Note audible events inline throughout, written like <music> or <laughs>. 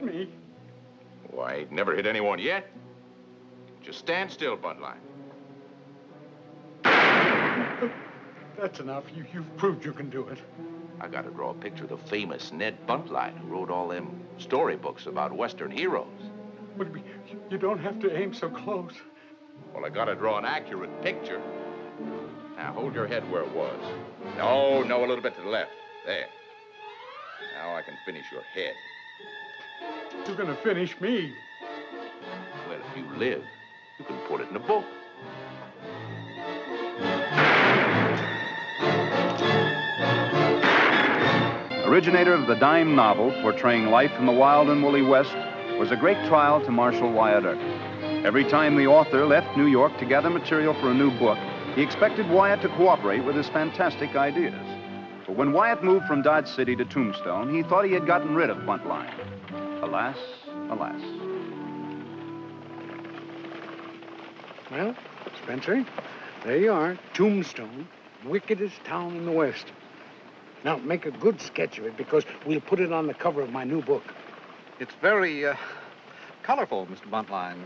hit me. Why, I ain't never hit anyone yet. Just stand still, Buntline. That's enough. You, you've proved you can do it. I gotta draw a picture of the famous Ned Buntline who wrote all them storybooks about Western heroes. But you don't have to aim so close. Well, I gotta draw an accurate picture. Now, hold your head where it was. No, no, a little bit to the left. There. Now I can finish your head. You're gonna finish me. Well, if you live, you can put it in a book. Originator of the dime novel portraying life in the wild and woolly West was a great trial to Marshal Wyatt Earp. Every time the author left New York to gather material for a new book, he expected Wyatt to cooperate with his fantastic ideas. But when Wyatt moved from Dodge City to Tombstone, he thought he had gotten rid of Buntline. Alas, alas. Well, Spencer, there you are, Tombstone, wickedest town in the West. Now, make a good sketch of it because we'll put it on the cover of my new book. It's very uh, colorful, Mr. Buntline.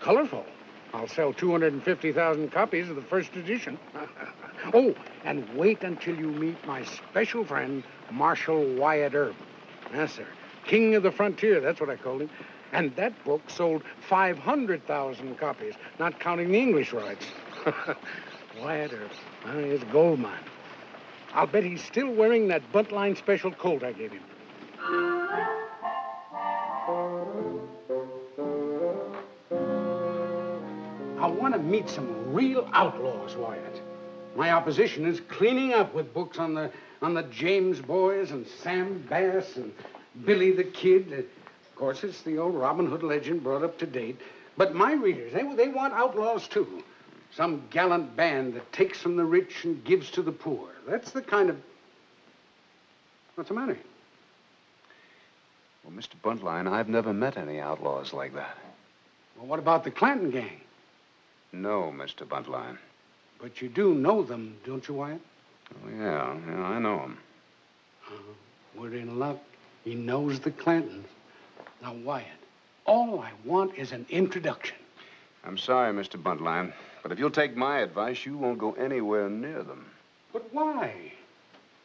Colorful. I'll sell 250,000 copies of the first edition. <laughs> oh, and wait until you meet my special friend, Marshal Wyatt Earp. Yes, sir. King of the frontier, that's what I called him. And that book sold 500,000 copies, not counting the English rights. <laughs> Wyatt Earp, he's a gold mine. I'll bet he's still wearing that Buntline special coat I gave him. I want to meet some real outlaws, Wyatt. My opposition is cleaning up with books on the on the James boys and Sam Bass and Billy the Kid. Of course, it's the old Robin Hood legend brought up to date. But my readers, they, they want outlaws too. Some gallant band that takes from the rich and gives to the poor. That's the kind of. What's the matter? Well, Mr. Buntline, I've never met any outlaws like that. Well, what about the Clanton gang? No, Mr. Buntline. But you do know them, don't you, Wyatt? Oh, yeah, yeah, I know him. We're in luck. He knows the Clantons. Now, Wyatt, all I want is an introduction. I'm sorry, Mr. Buntline, but if you'll take my advice, you won't go anywhere near them. But why?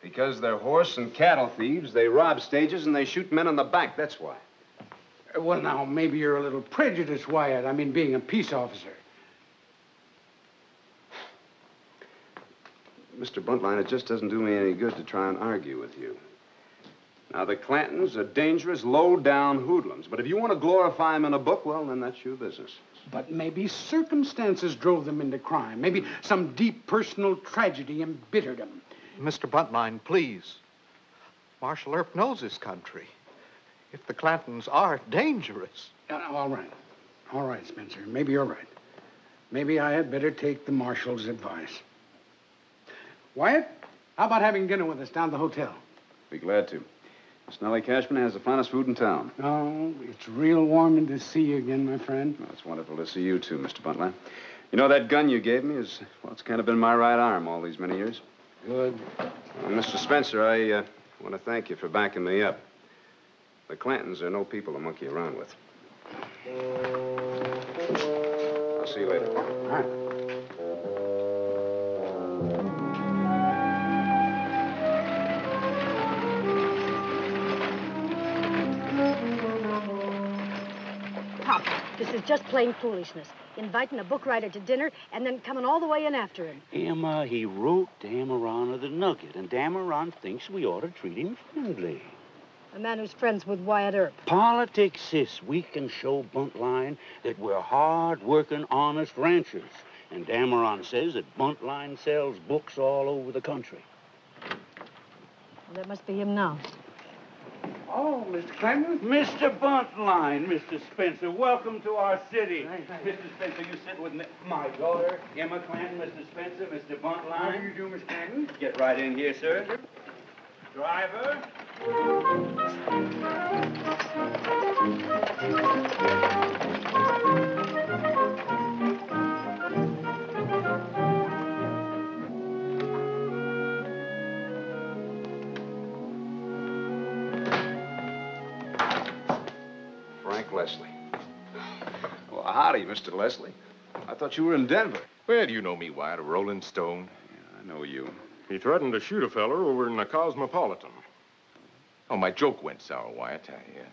Because they're horse and cattle thieves, they rob stages, and they shoot men in the back. That's why. Uh, Well, now, maybe you're a little prejudiced, Wyatt. I mean, being a peace officer. Mr. Buntline, it just doesn't do me any good to try and argue with you. Now, the Clantons are dangerous, low-down hoodlums, but if you want to glorify them in a book, well, then that's your business. But maybe circumstances drove them into crime. Maybe some deep personal tragedy embittered them. Mr. Buntline, please. Marshal Earp knows his country. If the Clantons are dangerous. Uh, all right. All right, Spencer. Maybe you're right. Maybe I had better take the marshal's advice. Wyatt, how about having dinner with us down at the hotel? Be glad to. Miss Nellie Cashman has the finest food in town. Oh, it's real warming to see you again, my friend. Well, it's wonderful to see you, too, Mr. Buntline. You know, that gun you gave me is, well, it's kind of been my right arm all these many years. Good. Well, Mr. Spencer, I uh, want to thank you for backing me up. The Clantons are no people to monkey around with. I'll see you later. All right. This is just plain foolishness. Inviting a book writer to dinner and then coming all the way in after him. Emma, he wrote Dameron of the Nugget, and Dameron thinks we ought to treat him friendly. A man who's friends with Wyatt Earp. Politics, sis. We can show Buntline that we're hard-working, honest ranchers. And Dameron says that Buntline sells books all over the country. Well, that must be him now. Oh, Mr. Clanton? Mr. Buntline, Mr. Spencer, welcome to our city. Mr. Spencer, you sit with me- my daughter, Emma Clanton, Mr. Spencer, Mr. Buntline. How do you do, Miss Clanton? Get right in here, sir. Driver. Mr. Leslie. I thought you were in Denver. Well, do you know me, Wyatt, a rolling stone. Yeah, I know you. He threatened to shoot a feller over in the Cosmopolitan. Oh, my joke went sour, Wyatt. I uh,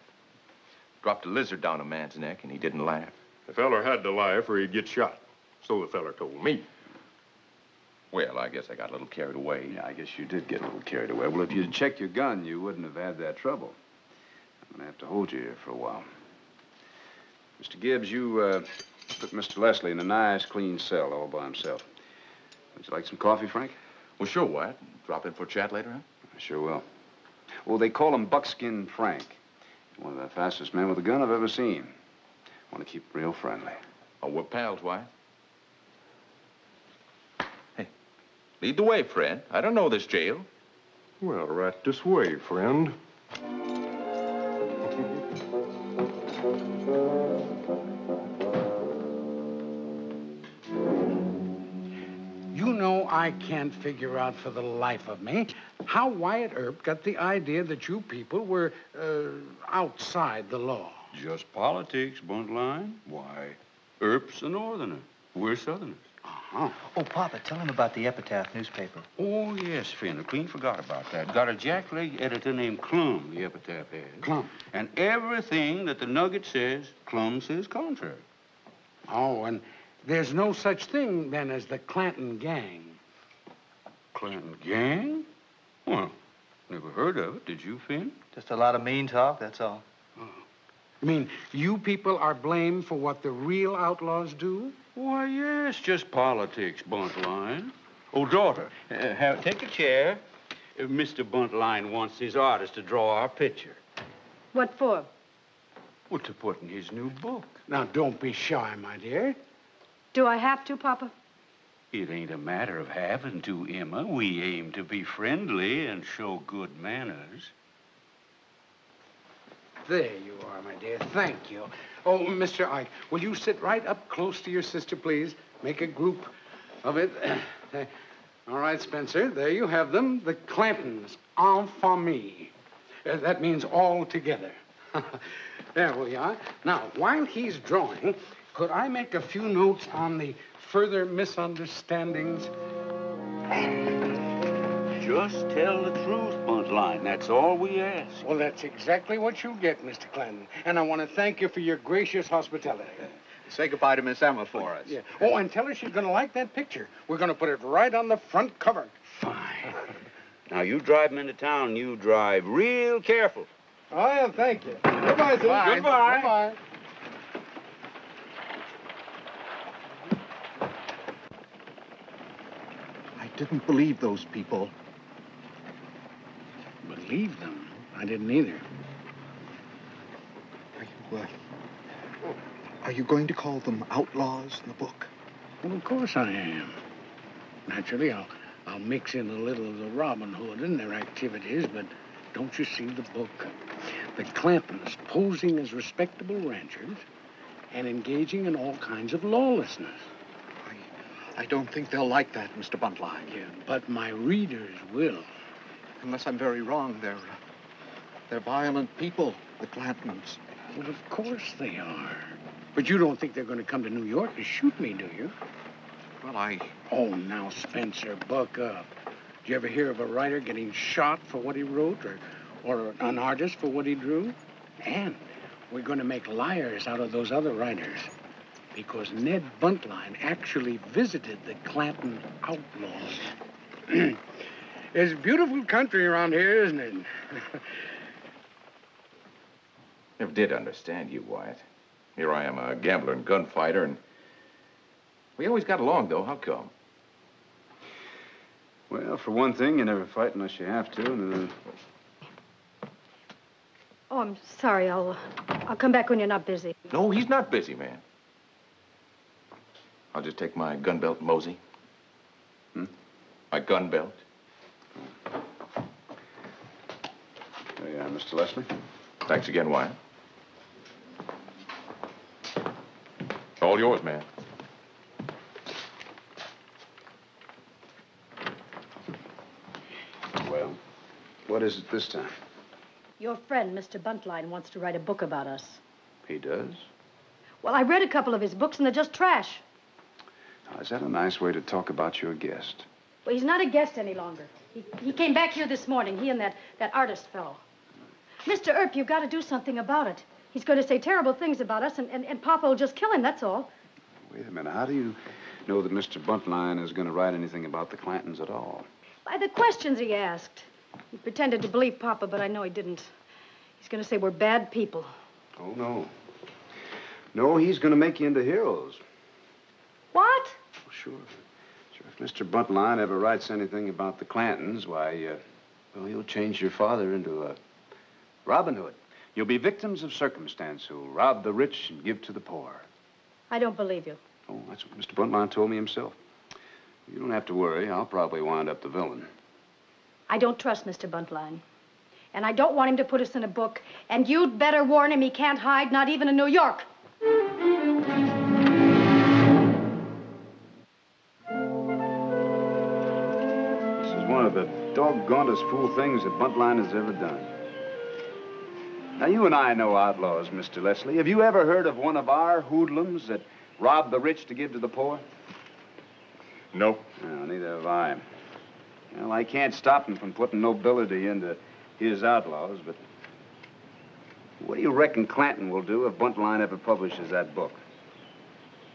dropped a lizard down a man's neck, and he didn't laugh. The feller had to laugh or he'd get shot. So the feller told me. Well, I guess I got a little carried away. Yeah, I guess you did get a little carried away. Well, if you'd checked your gun, you wouldn't have had that trouble. I'm going to have to hold you here for a while. Mr. Gibbs, you uh, put Mr. Leslie in a nice, clean cell all by himself. Would you like some coffee, Frank? Well, sure, Wyatt. Drop in for a chat later, huh? I sure will. Well, they call him Buckskin Frank. One of the fastest men with a gun I've ever seen. Want to keep real friendly. Oh, we're pals, Wyatt. Hey, lead the way, friend. I don't know this jail. Well, right this way, friend. <laughs> know I can't figure out for the life of me how Wyatt Earp got the idea that you people were uh, outside the law. Just politics, Buntline. Why, Earp's a northerner. We're southerners. Uh-huh. Oh, Papa, tell him about the Epitaph newspaper. Oh, yes, Finn. I clean forgot about that. Got a jackleg editor named Clum, the epitaph has. Clum. And everything that the Nugget says, Clum says contrary. Oh, and there's no such thing then as the Clanton gang. Clanton gang? Well, never heard of it. Did you, Finn? Just a lot of mean talk, that's all. You mean, you people are blamed for what the real outlaws do? Why, yes, just politics, Buntline. Oh, daughter, uh, have, take a chair. Uh, Mr. Buntline wants his artist to draw our picture. What for? Well, to put in his new book. Now, don't be shy, my dear. Do I have to, Papa? It ain't a matter of having to, Emma. We aim to be friendly and show good manners. There you are, my dear. Thank you. Oh, Mr. Ike, will you sit right up close to your sister, please? Make a group of it. <clears throat> All right, Spencer, there you have them. The Clantons, en famille. Uh, that means all together. <laughs> there we are. Now, while he's drawing, could I make a few notes on the further misunderstandings? Just tell the truth, Buntline. That's all we ask. Well, that's exactly what you'll get, Mr. Clanton. And I want to thank you for your gracious hospitality. Say goodbye to Miss Emma for us. Yeah. Oh, and tell her she's going to like that picture. We're going to put it right on the front cover. Fine. <laughs> Now, you drive him into town, you drive real careful. Oh, yeah, thank you. Goodbye, sir. Bye. Goodbye. Goodbye. Didn't believe those people. Believe them? I didn't either. Are you, uh, are you going to call them outlaws in the book? Well, of course I am. Naturally, I'll, I'll mix in a little of the Robin Hood in their activities, but don't you see the book? The Clantons posing as respectable ranchers and engaging in all kinds of lawlessness. I, don't think they'll like that, Mr. Buntline. Yeah, but my readers will. Unless I'm very wrong, they're, uh, they're violent people, the Clantons. Well, of course they are. But you don't think they're going to come to New York to shoot me, do you? Well, I, Oh, now, Spencer, buck up. Did you ever hear of a writer getting shot for what he wrote or, or an artist for what he drew? And we're going to make liars out of those other writers because Ned Buntline actually visited the Clanton outlaws. <clears throat> it's a beautiful country around here, isn't it? <laughs> Never did understand you, Wyatt. Here I am, a gambler and gunfighter, and we always got along, though. How come? Well, for one thing, you never fight unless you have to, and uh, Oh, I'm sorry. I'll, uh, I'll come back when you're not busy. No, he's not busy, man. I'll just take my gun belt, mosey. Hmm? My gun belt. there you are, Mr. Leslie. Thanks again, Wyatt. All yours, man. Well, what is it this time? Your friend, Mr. Buntline, wants to write a book about us. He does? Well, I read a couple of his books, and they're just trash. Now, is that a nice way to talk about your guest? Well, he's not a guest any longer. He, he came back here this morning, he and that, that artist fellow. Mr. Earp, you've got to do something about it. He's going to say terrible things about us, and, and, and Papa will just kill him, that's all. Wait a minute. How do you know that Mr. Buntline is going to write anything about the Clantons at all? By the questions he asked. He pretended to believe Papa, but I know he didn't. He's going to say we're bad people. Oh, no. No, he's going to make you into heroes. What? Oh, sure. Sure. If Mr. Buntline ever writes anything about the Clantons, why, uh, well, he'll change your father into a Robin Hood. You'll be victims of circumstance who rob the rich and give to the poor. I don't believe you. Oh, that's what Mr. Buntline told me himself. You don't have to worry. I'll probably wind up the villain. I don't trust Mr. Buntline. And I don't want him to put us in a book. And you'd better warn him he can't hide, not even in New York. The doggonedest fool things that Buntline has ever done. Now, you and I know outlaws, Mr. Leslie. Have you ever heard of one of our hoodlums that robbed the rich to give to the poor? No. No, neither have I. Well, I can't stop him from putting nobility into his outlaws, but what do you reckon Clanton will do if Buntline ever publishes that book?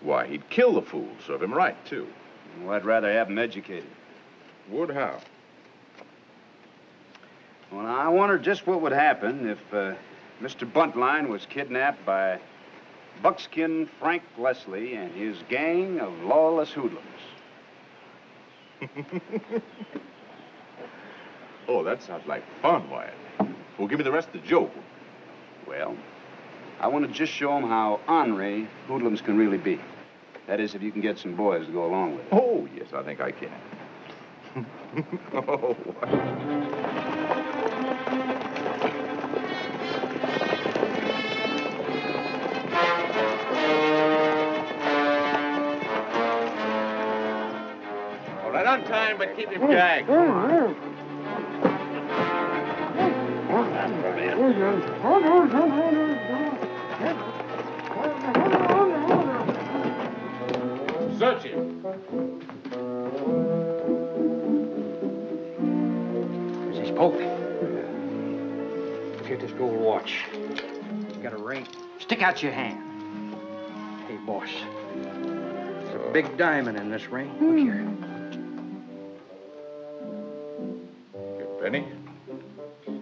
Why, he'd kill the fool, serve him right, too. Well, I'd rather have him educated. Would how? Well, now, I wonder just what would happen if uh, Mr. Buntline was kidnapped by Buckskin Frank Leslie and his gang of lawless hoodlums. <laughs> Oh, that sounds like fun, Wyatt. Well, give me the rest of the joke. Well, I want to just show them how ornery hoodlums can really be. That is, if you can get some boys to go along with it. Oh, yes, I think I can. <laughs> oh, keep him gagged. Search him. Is his? Look at this gold watch. It's got a ring. Stick out your hand. Hey, boss. There's a big diamond in this ring. Look here. Benny.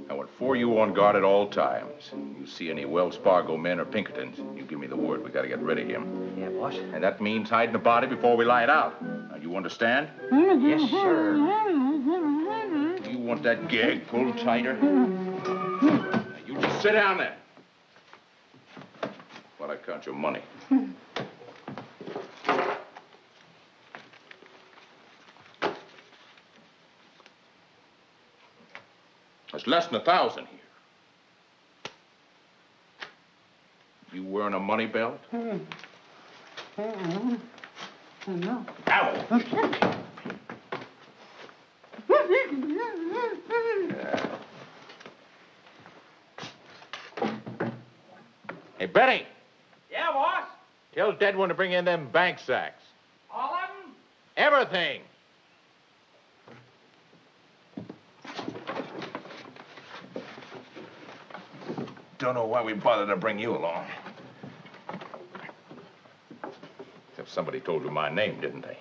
I want four of you on guard at all times. You see any Wells Fargo men or Pinkertons, you give me the word. We gotta get rid of him. Yeah, boss. And that means hiding the body before we lie it out. Now, you understand? Yes, sir. Do you want that gag pulled tighter? Now, you just sit down there. While I count your money. <laughs> There's less than a thousand here. You wearing a money belt? Mm mm. No. Ow! Hey, Benny. Yeah, boss? Tell Deadwin to bring in them bank sacks. All of them? Everything. Don't know why we bothered to bring you along. Except somebody told you my name, didn't they?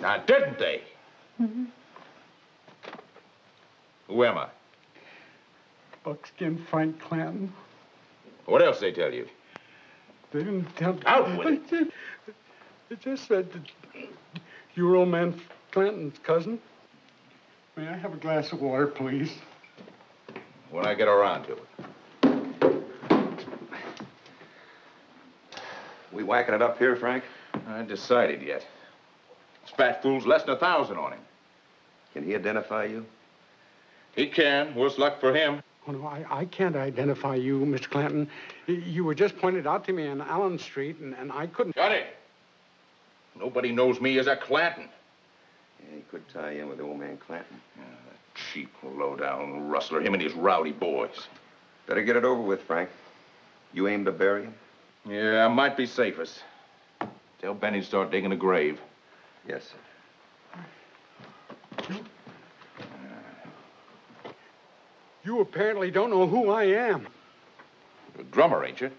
Now, didn't they? Hmm. Who am I? Buckskin Frank Clanton. What else they tell you? They didn't tell me. Out with it. It just said that you were old man Clanton's cousin. May I have a glass of water, please? When I get around to it. We whacking it up here, Frank? I ain't decided yet. This fat fool's less than a thousand on him. Can he identify you? He can. Worse luck for him. Oh, no, I, I can't identify you, Mr. Clanton. You were just pointed out to me on Allen Street, and, and I couldn't. Got it. Nobody knows me as a Clanton. Yeah, he could tie in with the old man Clanton. Cheap, low-down rustler, him and his rowdy boys. Better get it over with, Frank. You aim to bury him? Yeah, might be safest. Tell Benny to start digging a grave. Yes, sir. You apparently don't know who I am. You're a drummer, ain't you?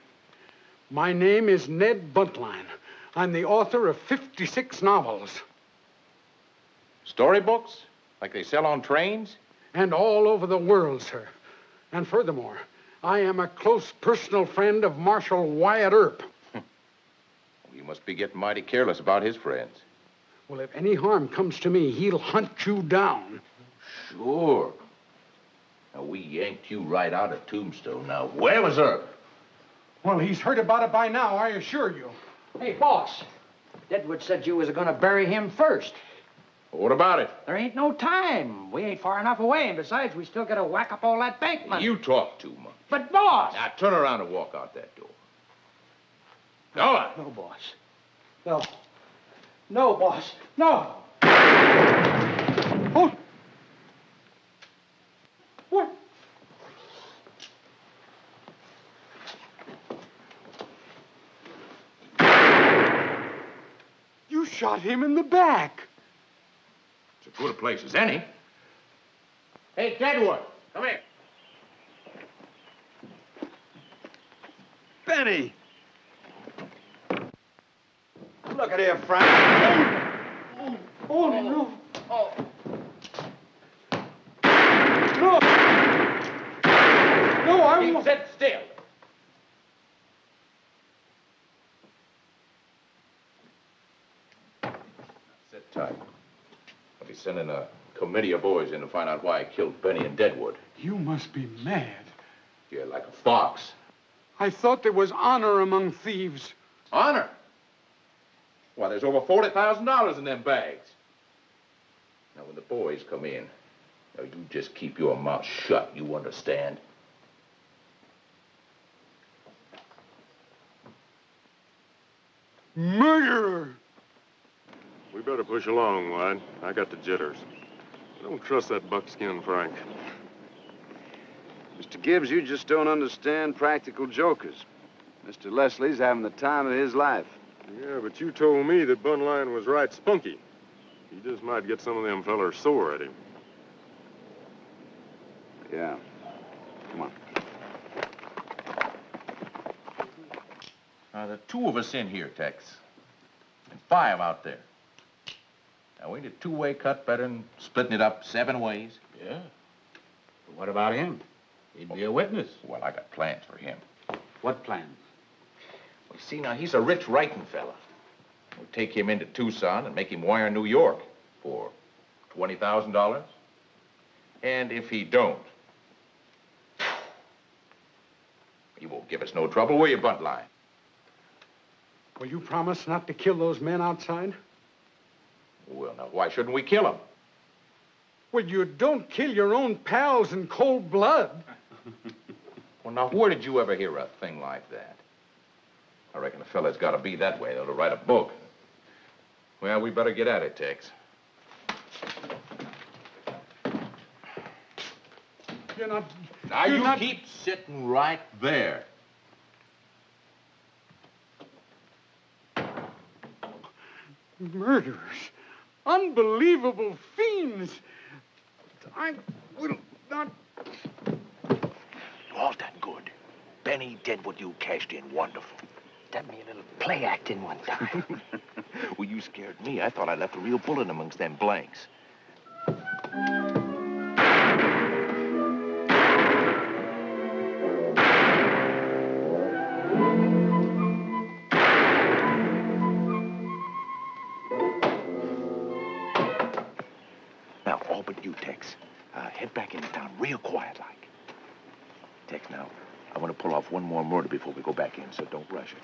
My name is Ned Buntline. I'm the author of 56 novels. Storybooks? Like they sell on trains? And all over the world, sir. And furthermore, I am a close personal friend of Marshal Wyatt Earp. <laughs> You must be getting mighty careless about his friends. Well, if any harm comes to me, he'll hunt you down. Sure. Now, we yanked you right out of Tombstone. Now, where was Earp? Well, he's heard about it by now, I assure you. Hey, boss. Deadwood said you was gonna bury him first. What about it? There ain't no time. We ain't far enough away, and besides, we still gotta whack up all that bank money. You talk too much. But, boss! Now, turn around and walk out that door. Go on. No, boss. No. No, boss. No. Oh! What? You shot him in the back. It's as good a place as any. Hey, Deadwood, come here. Benny! Look at here, Frank. Oh, oh no. Oh. No! No, I Keep won't. sit still. Sit tight. I'll be sending a committee of boys in to find out why I killed Benny and Deadwood. You must be mad. You're like a fox. I thought there was honor among thieves. Honor? Why, there's over $40,000 in them bags. Now, when the boys come in, now you just keep your mouth shut, you understand? Murderer! We better push along, Wyatt. I got the jitters. I don't trust that buckskin Frank. Mr. Gibbs, you just don't understand practical jokers. Mr. Leslie's having the time of his life. Yeah, but you told me that Buntline was right spunky. He just might get some of them fellers sore at him. Yeah. Come on. Now, there are two of us in here, Tex. And five out there. Now, ain't a two-way cut better than splitting it up seven ways? Yeah. But what about him? He'd be a witness. Well, I got plans for him. What plans? Well, see, now, he's a rich writing fella. We'll take him into Tucson and make him wire New York for $20,000. And if he don't, he won't give us no trouble, will you, Buntline? Will you promise not to kill those men outside? Well, now, why shouldn't we kill him? Well, you don't kill your own pals in cold blood. <laughs> Well, now, where did you ever hear a thing like that? I reckon a fella's got to be that way, though, to write a book. Well, we better get at it, Tex. You're not. Now, you're you not... keep sitting right there. Murderers. Unbelievable fiends. I will not. All done good. Benny did what you cashed in wonderful. Done me a little play acting one time. <laughs> well, you scared me. I thought I left a real bullet amongst them blanks. So don't rush it.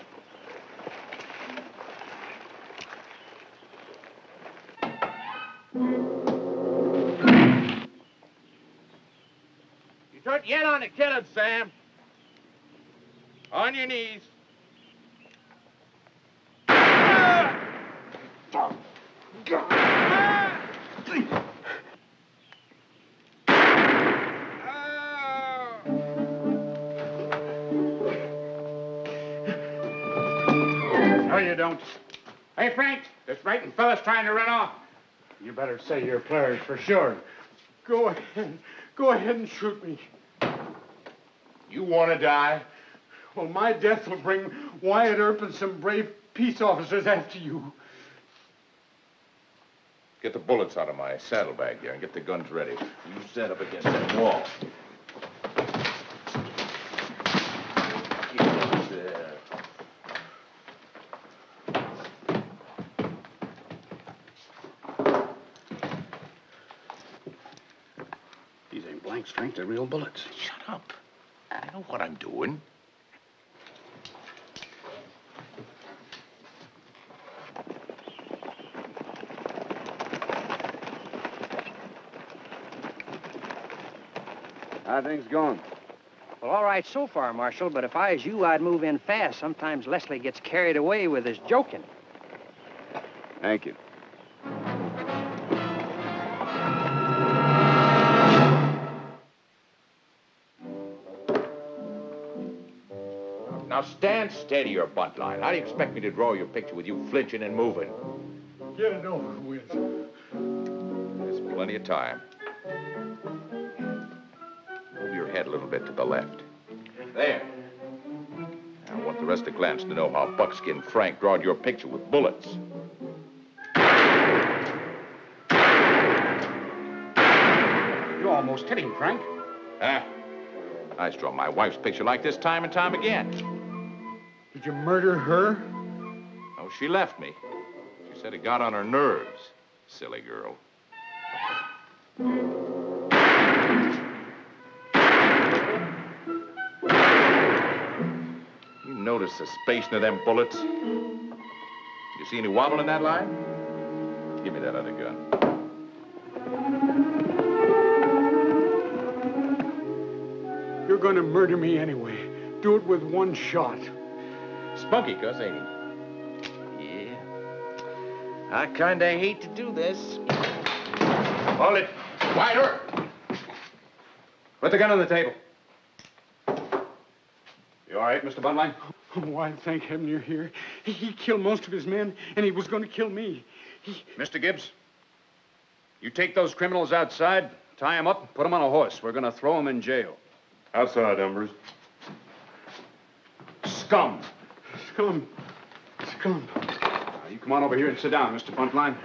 You don't yet on the killing, Sam. On your knees. Fella's trying to run off. You better say your prayers for sure. Go ahead. Go ahead and shoot me. You want to die? Well, my death will bring Wyatt Earp and some brave peace officers after you. Get the bullets out of my saddlebag there and get the guns ready. You stand up against that wall. Get those there. These ain't blank strength, they're real bullets. Shut up. I know what I'm doing. How things going? Well, all right so far, Marshal, but if I was you, I'd move in fast. Sometimes Leslie gets carried away with his joking. Thank you. Now stand steady, your Buntline. How do you expect me to draw your picture with you flinching and moving? Get it over with. There's plenty of time. Move your head a little bit to the left. There. I want the rest of Glance to know how Buckskin Frank drawed your picture with bullets. You almost hit him, Frank. Huh? I draw my wife's picture like this time and time again. You murder her? No, she left me. She said it got on her nerves. Silly girl. You notice the spacing of them bullets? You see any wobble in that line? Give me that other gun. You're gonna murder me anyway. Do it with one shot. Spunky, cuz, ain't he? Yeah. I kinda hate to do this. Hold it. Wider. Put the gun on the table. You all right, Mr. Buntline? Oh, why, thank heaven you're here. He, he killed most of his men, and he was going to kill me. Mr. Gibbs, you take those criminals outside, tie them up, put them on a horse. We're going to throw them in jail. Outside, Umbers. Scum. Scum. Scum. Now, you come on over here and sit down, Mr. Buntline.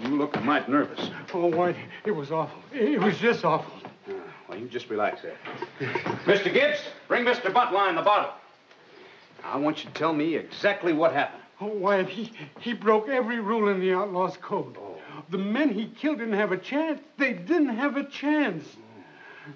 You look mighty nervous. Oh, Wyatt, it was awful. It was just awful. Uh, well, you just relax there. Mr. Gibbs, bring Mr. Buntline the bottle. I want you to tell me exactly what happened. Oh, Wyatt, he, he broke every rule in the outlaw's code. The men he killed didn't have a chance. They didn't have a chance.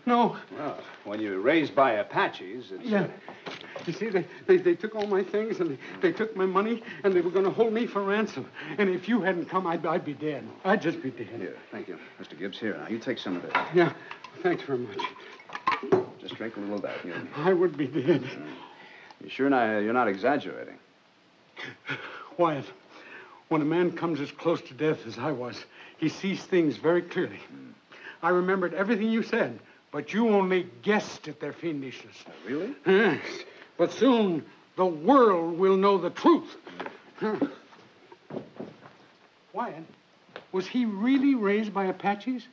No. Well, when you're raised by Apaches, it's... Yeah. Uh, you see, they, they, they took all my things and they, they took my money and they were going to hold me for ransom. And if you hadn't come, I'd, I'd be dead. I'd just be dead. Here, thank you. Mr. Gibbs, here, now, you take some of this. Yeah, thanks very much. Just drink a little of that. You, I would be dead. Mm. you sure not, uh, you're not exaggerating? Wyatt, when a man comes as close to death as I was, he sees things very clearly. Mm. I remembered everything you said, but you only guessed at their fiendishness. Oh, really? Yes. But soon the world will know the truth. Huh. Wyatt, was he really raised by Apaches?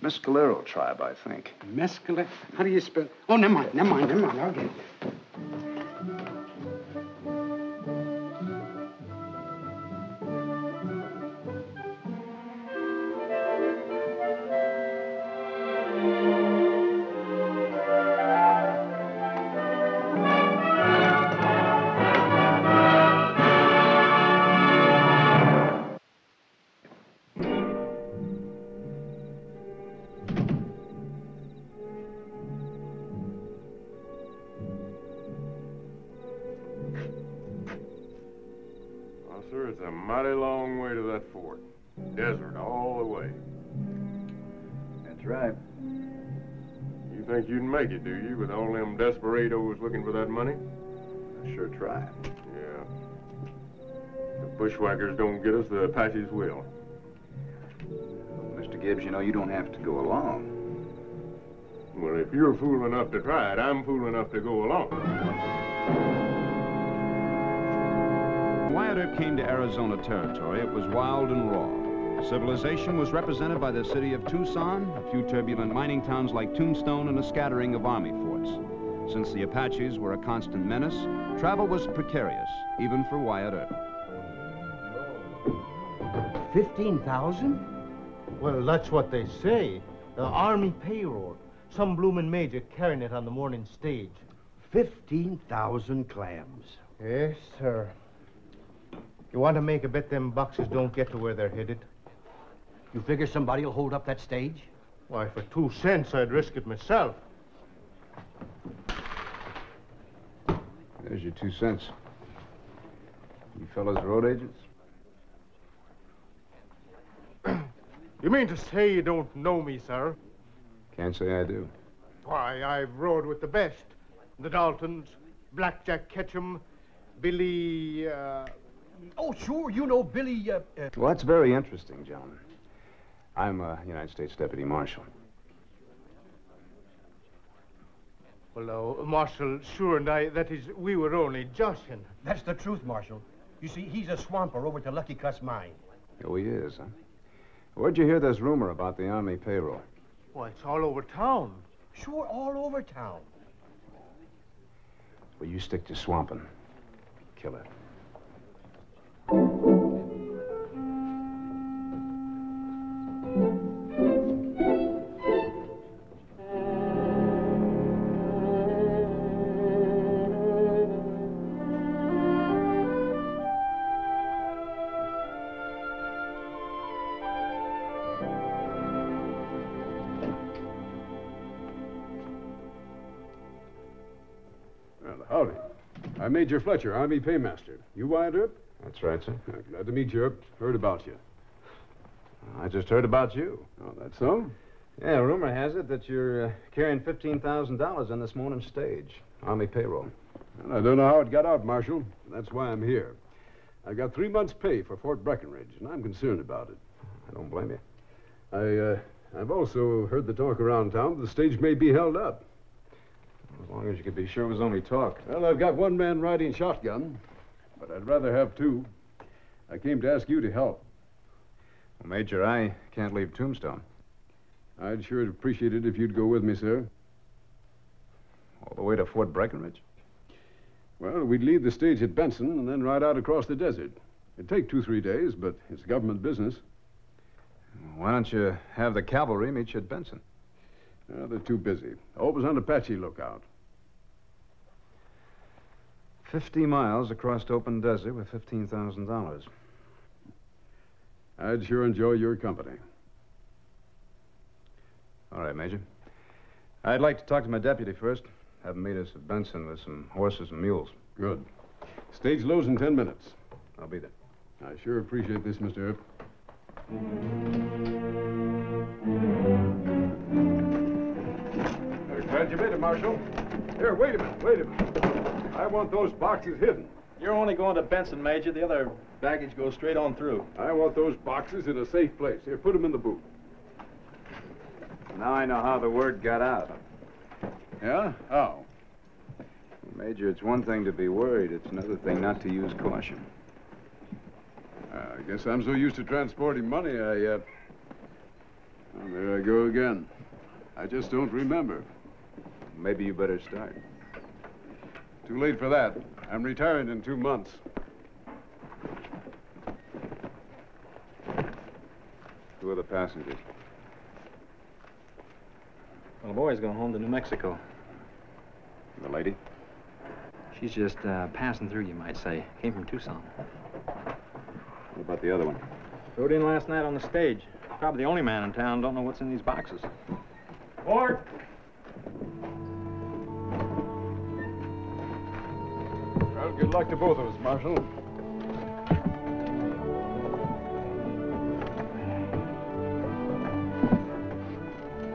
Mescalero tribe, I think. Mescalero? How do you spell? Oh, never mind, never mind, never mind. I'll get it. Try. Yeah. The bushwhackers don't get us, the Apaches will. Mr. Gibbs, you know, you don't have to go along. Well, if you're fool enough to try it, I'm fool enough to go along. Wyatt Earp came to Arizona Territory, it was wild and raw. Civilization was represented by the city of Tucson, a few turbulent mining towns like Tombstone, and a scattering of army forts. Since the Apaches were a constant menace, travel was precarious, even for Wyatt Earp. 15,000? Well, that's what they say. The Army payroll. Some bloomin' major carrying it on the morning stage. 15,000 clams. Yes, sir. You want to make a bet them boxes don't get to where they're headed? You figure somebody will hold up that stage? Why, for two cents, I'd risk it myself. There's your two cents. You fellas road agents? <clears throat> You mean to say you don't know me, sir? Can't say I do. Why, I've rode with the best. The Daltons, Blackjack Ketchum, Billy, uh... Oh, sure, you know Billy, uh, uh... Well, that's very interesting, gentlemen. I'm a United States Deputy Marshal. Well, uh, Marshal, sure and I, that is, we were only joshing. That's the truth, Marshal. You see, he's a swamper over to Lucky Cuss Mine. Oh, he is, huh? Where'd you hear this rumor about the Army payroll? Why, it's all over town. Sure, all over town. Well, you stick to swamping. Killer. Well, Major Fletcher, Army Paymaster. You Wyatt Earp? That's right, sir. Uh, glad to meet you, Earp. Heard about you. I just heard about you. Oh, that's so? Yeah, rumor has it that you're uh, carrying $15,000 on this morning's stage. Army payroll. Well, I don't know how it got out, Marshal. That's why I'm here. I've got three months' pay for Fort Breckenridge, and I'm concerned about it. I don't blame you. I, uh, I've also heard the talk around town that the stage may be held up. As long as you could be sure it was only talk. Well, I've got one man riding shotgun, but I'd rather have two. I came to ask you to help. Well, Major, I can't leave Tombstone. I'd sure appreciate it if you'd go with me, sir. All the way to Fort Breckenridge? Well, we'd leave the stage at Benson and then ride out across the desert. It'd take two, three days, but it's government business. Why don't you have the cavalry meet you at Benson? Well, they're too busy. Always on Apache lookout. Fifty miles across open desert with $15,000. I'd sure enjoy your company. All right, Major. I'd like to talk to my deputy first. Have him meet us at Benson with some horses and mules. Good. Stage loads in ten minutes. I'll be there. I sure appreciate this, Mr. Earp. Glad you made it, Marshal. Here, wait a minute, wait a minute. I want those boxes hidden. You're only going to Benson, Major. The other baggage goes straight on through. I want those boxes in a safe place. Here, put them in the boot. Now I know how the word got out. Yeah? How? Major, it's one thing to be worried. It's another thing not to use caution. Uh, I guess I'm so used to transporting money, I, uh... Well, there I go again. I just don't remember. Maybe you better start. Too late for that. I'm retiring in two months. Who are the passengers? Well, the boy's going home to New Mexico. The lady? She's just uh, passing through, you might say. Came from Tucson. What about the other one? Rode in last night on the stage. Probably the only man in town don't know what's in these boxes. Ford! Well, good luck to both of us, Marshal.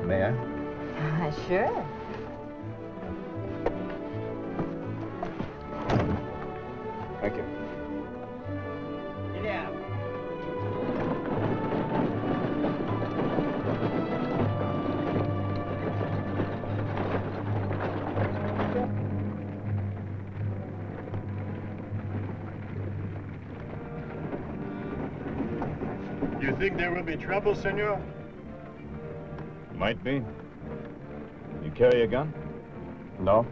May I? Uh, sure. Think there will be trouble, senor? Might be. You carry a gun? No.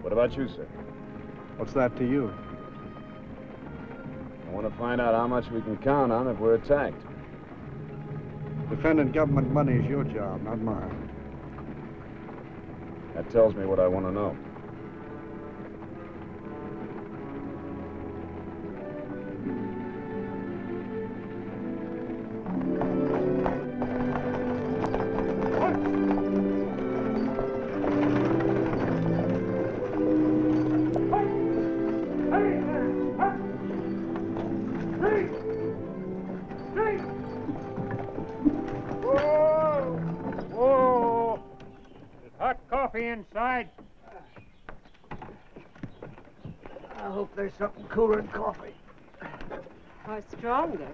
What about you, sir? What's that to you? I want to find out how much we can count on if we're attacked. Defending government money is your job, not mine. That tells me what I want to know. There's something cooler than coffee. Or stronger.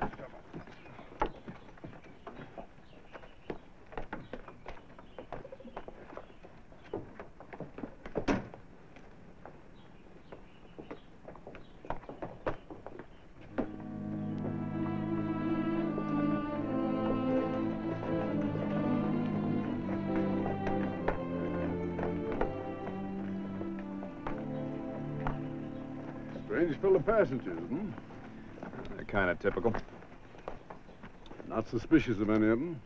Full of hmm? They're kind of typical. Not suspicious of any of them.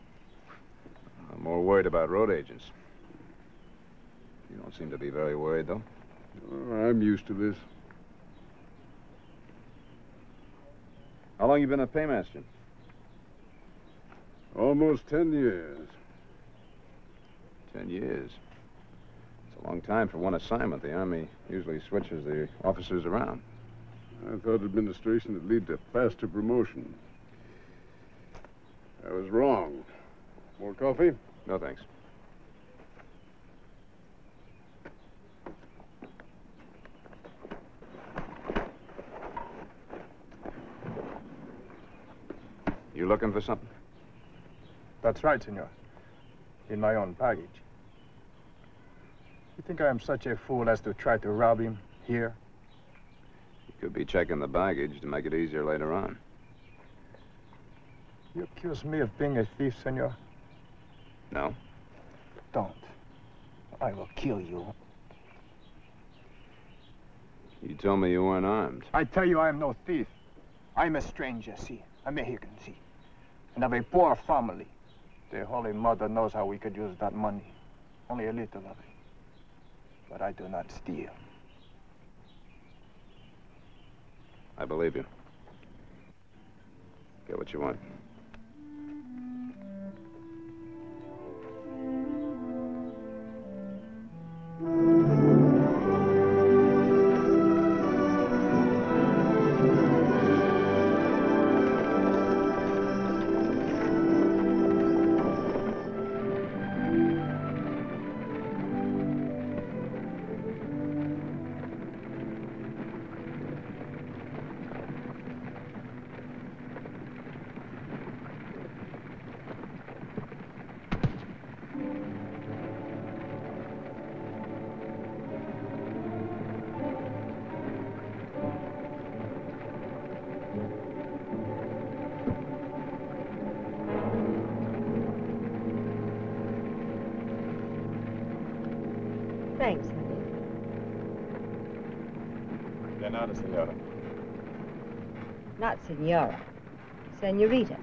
I'm more worried about road agents. You don't seem to be very worried, though. Oh, I'm used to this. How long you been a paymaster? Almost ten years. Ten years. It's a long time for one assignment. The Army usually switches the officers around. I thought administration would lead to faster promotion. I was wrong. More coffee? No, thanks. You looking for something? That's right, senor. In my own baggage. You think I am such a fool as to try to rob him here? Could be checking the baggage to make it easier later on. You accuse me of being a thief, senor? No? Don't. I will kill you. You told me you weren't armed. I tell you, I am no thief. I'm a stranger, see. A Mexican, see. And of a poor family. The Holy Mother knows how we could use that money. Only a little of it. But I do not steal. I believe you. Get what you want. Senora. Senorita.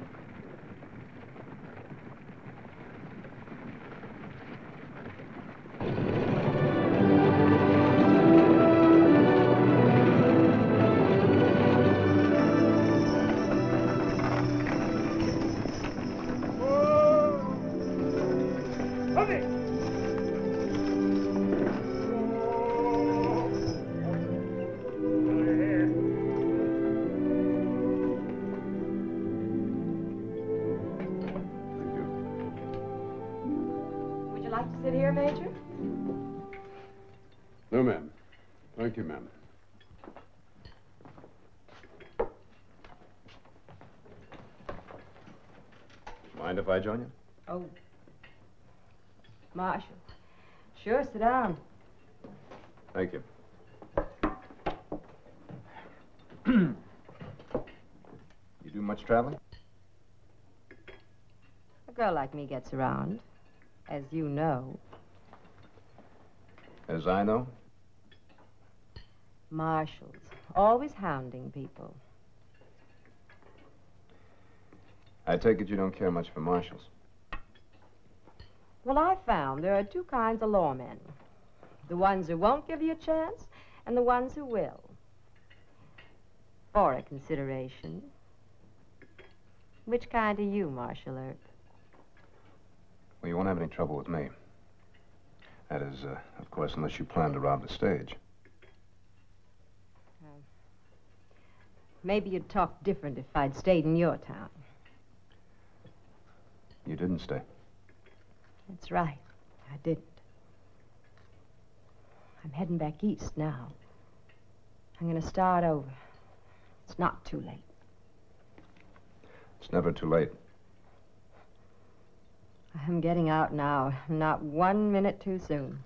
Gets around, as you know. As I know? Marshals, always hounding people. I take it you don't care much for marshals. Well, I found there are two kinds of lawmen the ones who won't give you a chance, and the ones who will. For a consideration. Which kind are you, Marshal Earp? Well, you won't have any trouble with me. That is, uh, of course, unless you plan to rob the stage. Maybe you'd talk different if I'd stayed in your town. You didn't stay. That's right. I didn't. I'm heading back east now. I'm going to start over. It's not too late. It's never too late. I'm getting out now. Not one minute too soon.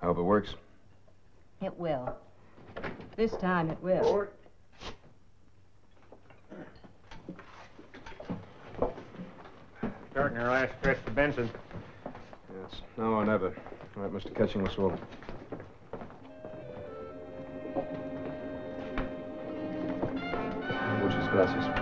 I hope it works. It will. This time it will. Starting our last stretch to Benson. Yes. Now or never. All right, Mr. Ketching, let's roll. Muchas gracias.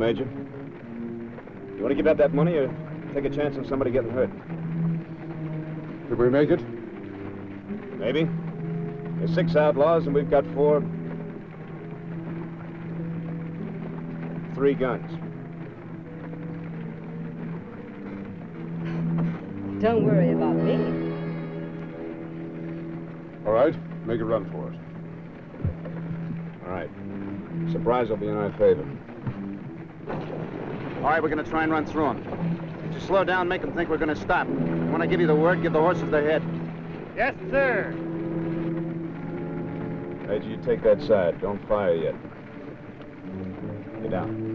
Major. You want to give out that money or take a chance on somebody getting hurt? Did we make it? Maybe. There's six outlaws, and we've got four. Three guns. Don't worry about me. All right, make a run for it. All right. Surprise will be in our favor. All right, we're going to try and run through them. Just slow down, make them think we're going to stop. When I give you the word, give the horses their head. Yes, sir. Major, you take that side. Don't fire yet. Get down.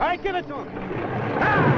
All right, give it to him.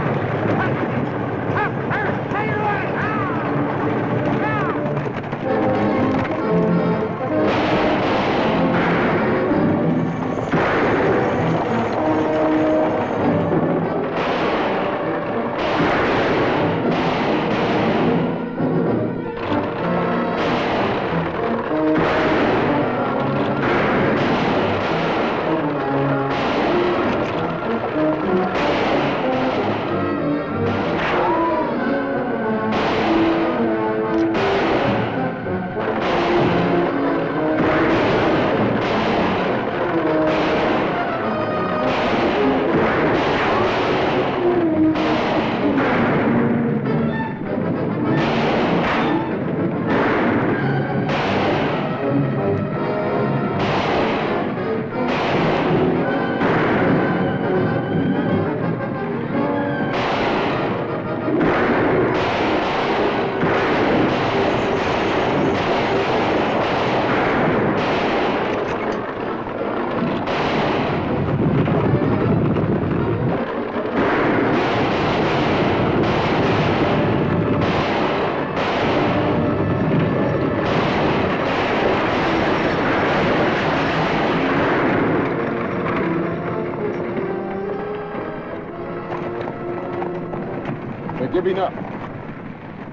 Good enough.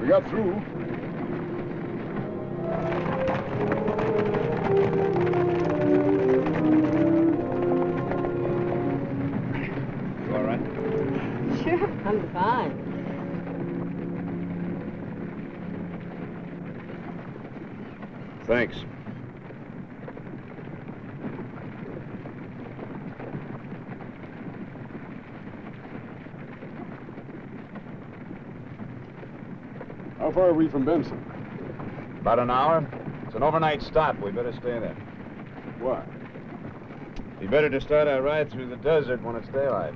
We got through. You all right? Sure, I'm fine. Thanks. How far are we from Benson? About an hour. It's an overnight stop. We better stay there. Why? Be better to start our ride through the desert when it's daylight.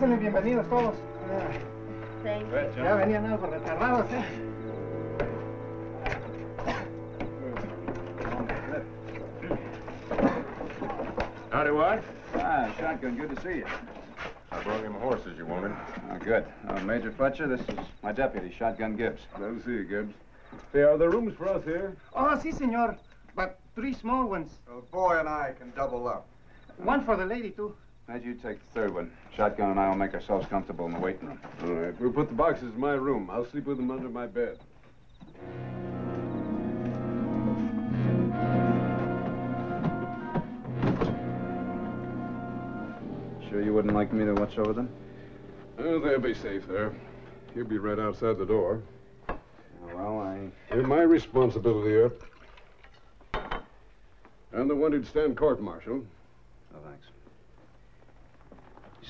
Pásenle, bienvenidos todos. Ya venían algo retardados, ¿eh? Howdy, White. Ah, Shotgun, good to see you. I brought him horses you wanted. Oh, good. Uh, Major Fletcher, this is my deputy, Shotgun Gibbs. Glad to see you, Gibbs. Hey, are there rooms for us here? Oh, si, senor. But three small ones. The boy and I can double up. One for the lady, too. Major, you take the third one. Shotgun and I will make ourselves comfortable in the waiting room. All right. We'll put the boxes in my room. I'll sleep with them under my bed. Sure you wouldn't like me to watch over them? Oh, they'll be safe there. He'll be right outside the door. Well, I... They're my responsibility here. I'm the one who'd stand court-martial.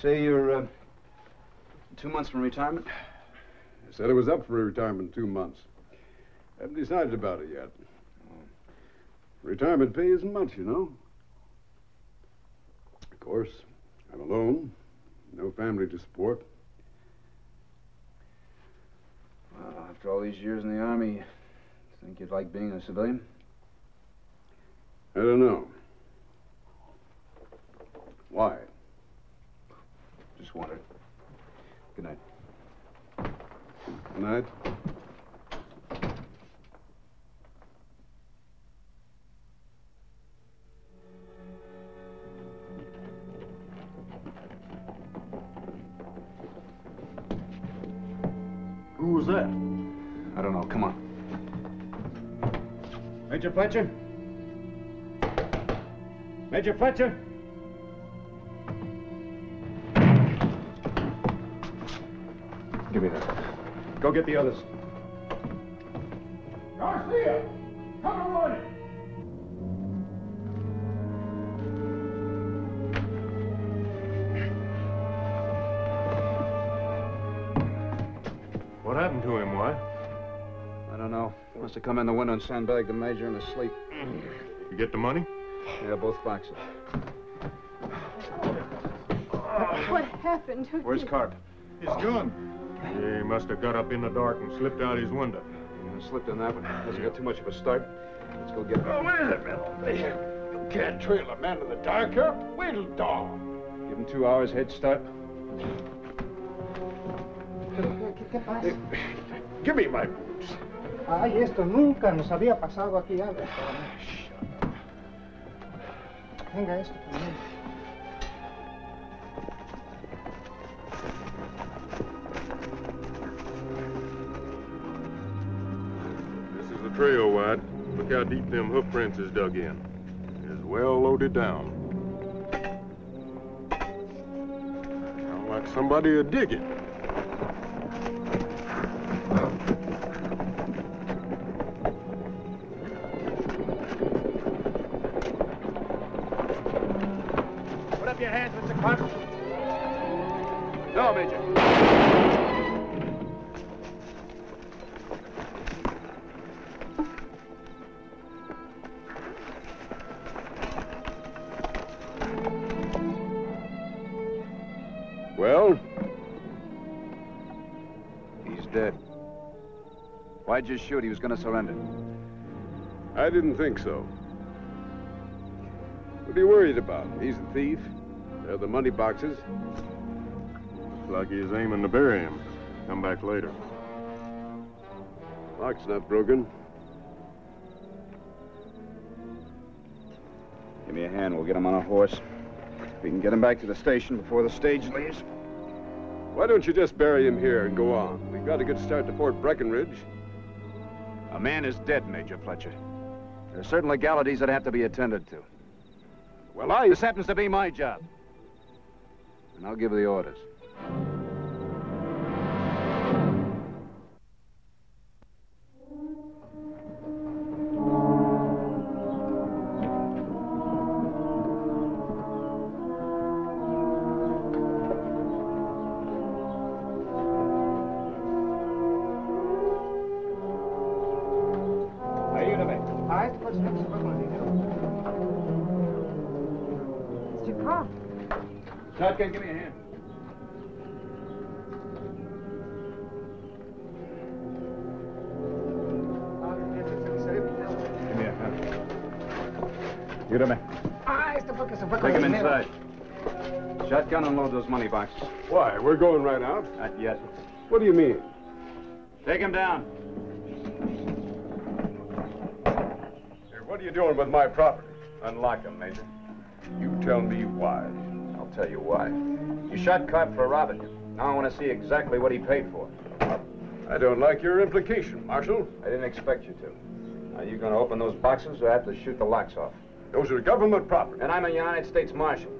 Say you're, uh, two months from retirement? I said I was up for retirement in two months. Haven't decided about it yet. Retirement pay isn't much, you know. Of course, I'm alone. No family to support. Well, after all these years in the Army, you think you'd like being a civilian? I don't know. Why? Just wondered. Good night. Who was that? I don't know. Come on. Major Fletcher? Major Fletcher? Give me that. Go get the others. Garcia! Come and run it! What happened to him, White? I don't know. Must have come in the window and sandbagged the major in his sleep. You get the money? Yeah, both boxes. What happened? Where's Carp? His gun. He must have got up in the dark and slipped out his window. Yeah, slipped on that one. Hasn't got too much of a start. Let's go get him. Oh, wait a minute. You can't trail a man in the dark here. Wait till dawn. Give him two hours head start. ¿Qué, qué pasa? Give me my boots. Ay, esto nunca nos había pasado aquí antes. Ah, Venga, esto deep them hoof prints is dug in. It's well loaded down. Sound like somebody a digging. Well, He's dead. Why'd you shoot? He was going to surrender. I didn't think so. What are you worried about? He's a thief. They're the money boxes. Looks like he's aiming to bury him. Come back later. Lock's not broken. Give me a hand. We'll get him on a horse. We can get him back to the station before the stage leaves. Why don't you just bury him here and go on? We've got a good start to Fort Breckinridge. A man is dead, Major Fletcher. There are certain legalities that have to be attended to. Well, I... This happens to be my job. And I'll give the orders. What do you mean? Take him down. Here, what are you doing with my property? Unlock him, Major. You tell me why. I'll tell you why. You shot Carp for robbing you. Now I want to see exactly what he paid for. I don't like your implication, Marshal. I didn't expect you to. Are you going to open those boxes or have to shoot the locks off? Those are government property. And I'm a United States Marshal.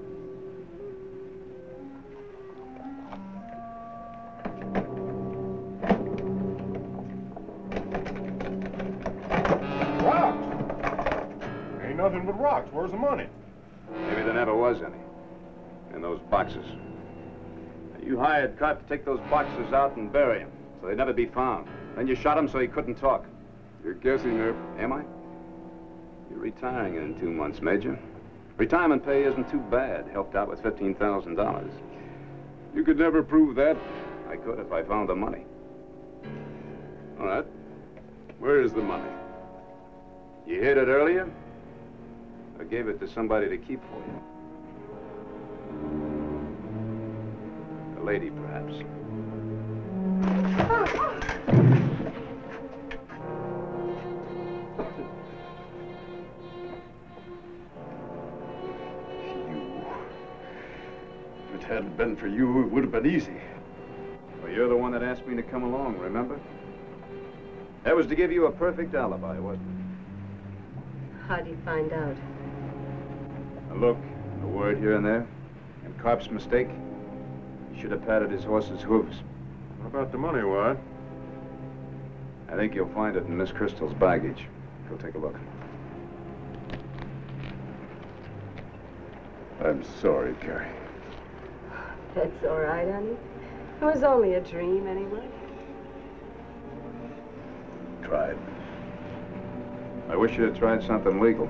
Rocks. Where's the money? Maybe there never was any. In those boxes. You hired Carp to take those boxes out and bury them, so they'd never be found. Then you shot him so he couldn't talk. You're guessing there. Am I? You're retiring in two months, Major. Retirement pay isn't too bad, helped out with $15,000. You could never prove that. I could if I found the money. All right. Where is the money? You hid it earlier? Or gave it to somebody to keep for you? A lady, perhaps. You. If it hadn't been for you, it would have been easy. Well, you're the one that asked me to come along, remember? That was to give you a perfect alibi, wasn't it? How'd you find out? A look, a word here and there. And Carp's mistake. He should have patted his horse's hooves. What about the money, Wyatt? I think you'll find it in Miss Crystal's baggage. Go take a look. I'm sorry, Carrie. That's all right, honey. It was only a dream, anyway. Tried. I wish you had tried something legal.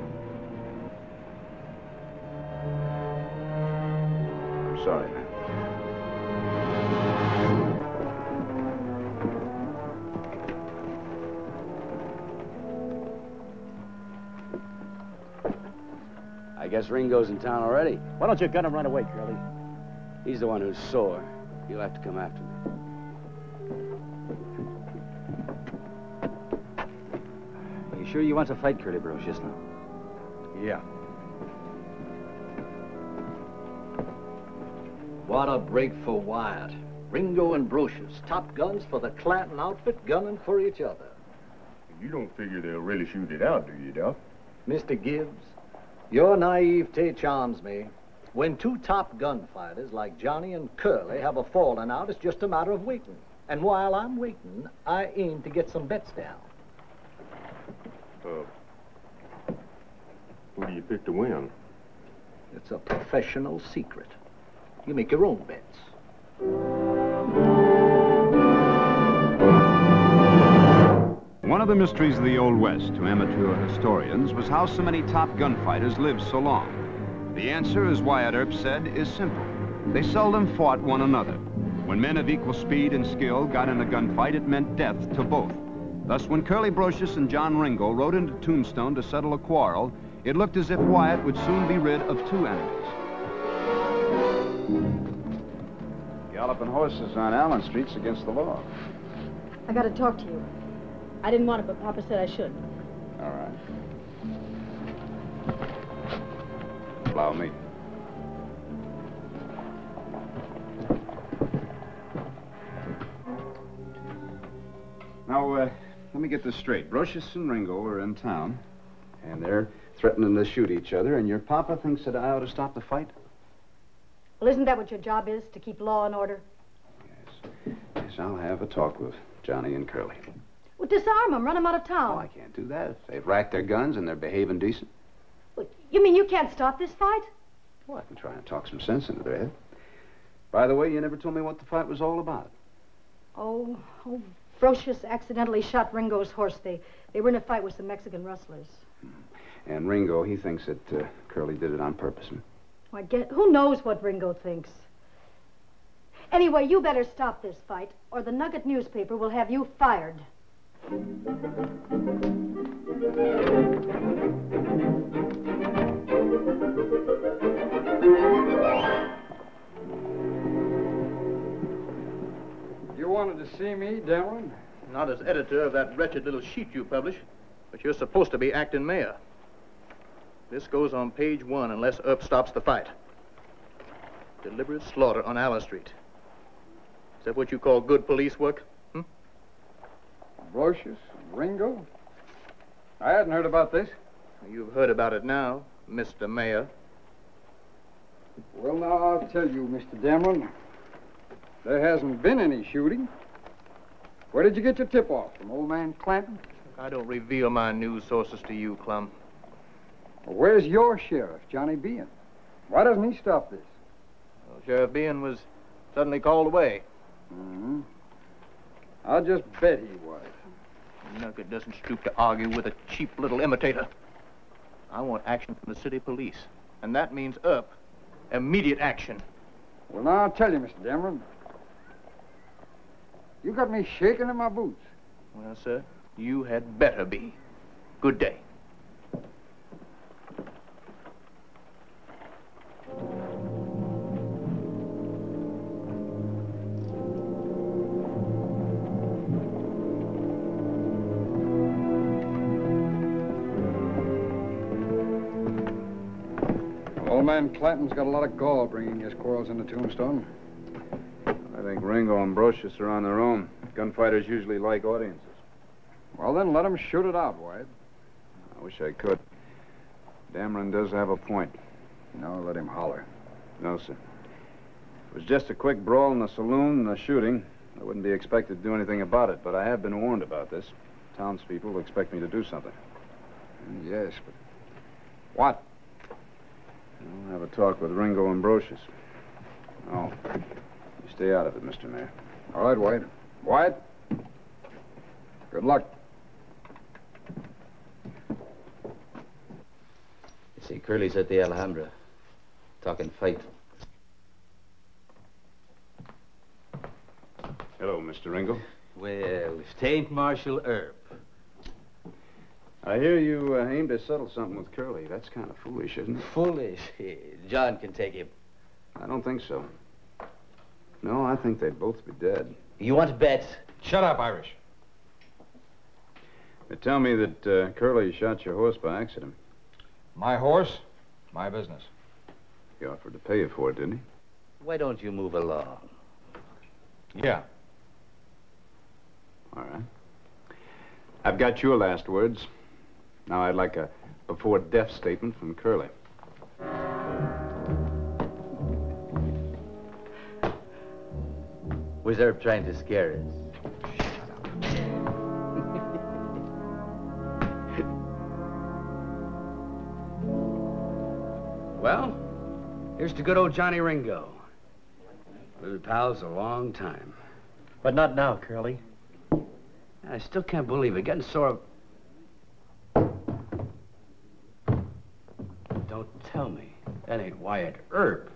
I'm sorry, man. I guess Ringo's in town already. Why don't you get him run away, Curly? He's the one who's sore. You'll have to come after me. You sure you want to fight Curly Brocius now? Yeah. What a break for Wyatt. Ringo and Brocius, top guns for the Clanton outfit, gunning for each other. You don't figure they'll really shoot it out, do you, Doc? Mr. Gibbs, your naivete charms me. When two top gunfighters like Johnny and Curly have a falling out, it's just a matter of waiting. And while I'm waiting, I aim to get some bets down. Uh, who do you pick to win? It's a professional secret. You make your own bets. One of the mysteries of the Old West to amateur historians was how so many top gunfighters lived so long. The answer, as Wyatt Earp said, is simple. They seldom fought one another. When men of equal speed and skill got in a gunfight, it meant death to both. Thus, when Curly Brocius and John Ringo rode into Tombstone to settle a quarrel, it looked as if Wyatt would soon be rid of two enemies. Galloping horses on Allen Street's against the law. I got to talk to you. I didn't want it, but Papa said I should. All right. Allow me. Now, uh, let me get this straight. Brocius and Ringo are in town, and they're threatening to shoot each other, and your papa thinks that I ought to stop the fight? Well, isn't that what your job is, to keep law and order? Yes, Yes, I'll have a talk with Johnny and Curly. Well, disarm them, run them out of town. Oh, I can't do that. If they've racked their guns and they're behaving decent. You mean you can't stop this fight? Well, I can try and talk some sense into their head. By the way, you never told me what the fight was all about. Oh, oh, Brocius accidentally shot Ringo's horse. They, they were in a fight with some Mexican rustlers. And Ringo, he thinks that uh, Curly did it on purpose. Hmm? I get, who knows what Ringo thinks? Anyway, you better stop this fight, or the Nugget newspaper will have you fired. You wanted to see me, Demlin? Not as editor of that wretched little sheet you publish, but you're supposed to be acting mayor. This goes on page one unless Earp stops the fight. Deliberate slaughter on Allen Street. Is that what you call good police work? Hmm? Brocius? Ringo? I hadn't heard about this. You've heard about it now, Mr. Mayor. Well, now, I'll tell you, Mr. Demlin. There hasn't been any shooting. Where did you get your tip off? From old man Clanton? I don't reveal my news sources to you, Clum. Well, where's your sheriff, Johnny Behan? Why doesn't he stop this? Well, Sheriff Behan was suddenly called away. Mm-hmm. I'll just bet he was. Nugget doesn't stoop to argue with a cheap little imitator. I want action from the city police, and that means up. Immediate action. Well, now, I'll tell you, Mr. Demlin. You got me shaking in my boots. Well, sir, you had better be. Good day. Clanton's got a lot of gall bringing his quarrels into Tombstone. I think Ringo and Brocius are on their own. Gunfighters usually like audiences. Well, then let them shoot it out, White. I wish I could. Dameron does have a point. No, let him holler. No, sir. It was just a quick brawl in the saloon and a shooting. I wouldn't be expected to do anything about it, but I have been warned about this. Townspeople expect me to do something. Yes, but. What? I'll have a talk with Ringo and Brocius. Oh, you stay out of it, Mr. Mayor. All right, White. White? Good luck. You see, Curly's at the Alhambra, talking fight. Hello, Mr. Ringo. Well, if tain't Marshal Earp. I hear you uh, aim to settle something with Curly. That's kind of foolish, isn't it? Foolish. <laughs> John can take him. I don't think so. No, I think they'd both be dead. You want to bet? Shut up, Irish. They tell me that uh, Curly shot your horse by accident. My horse, my business. He offered to pay you for it, didn't he? Why don't you move along? Yeah. All right. I've got your last words. Now I'd like a before death statement from Curly. Was Earp trying to scare us? <laughs> Well, here's to good old Johnny Ringo. We've been pals a long time. But not now, Curly. I still can't believe it. Getting sore. Don't tell me. That ain't Wyatt Earp.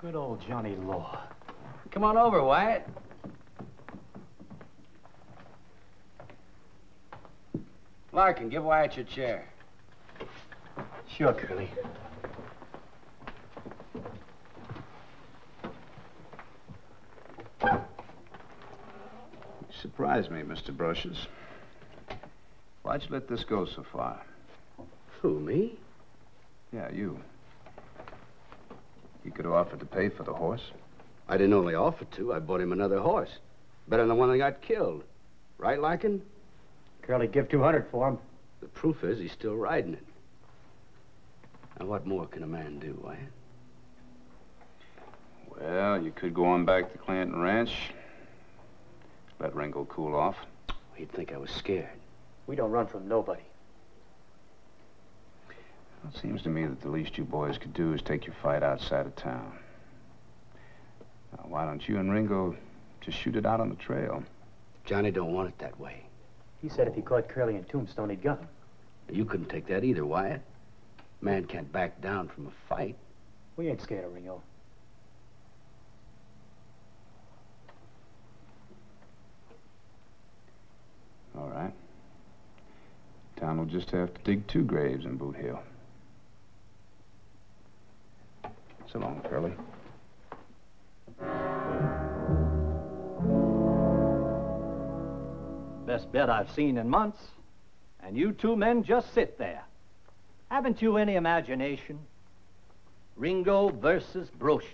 Good old Johnny Law. Come on over, Wyatt. Larkin, give Wyatt your chair. Sure, Curly. You surprise me, Mr. Brocius. Why'd you let this go so far? Who, me? Yeah, you. You could have offered to pay for the horse. I didn't only offer to, I bought him another horse. Better than the one that got killed. Right, Larkin? Curly give 200 for him. The proof is he's still riding it. Now, what more can a man do, Wyatt? Well, you could go on back to Clanton Ranch. Let Ringo cool off. He'd think I was scared. We don't run from nobody. Well, it seems to me that the least you boys could do is take your fight outside of town. Now, why don't you and Ringo just shoot it out on the trail? Johnny don't want it that way. He said if he caught Curly and Tombstone, he'd gun him. You couldn't take that either, Wyatt. Man can't back down from a fight. We ain't scared of Ringo. All right. Town will just have to dig two graves in Boot Hill. So long, Curly. Best bet I've seen in months. And you two men just sit there. Haven't you any imagination? Ringo versus Brocius.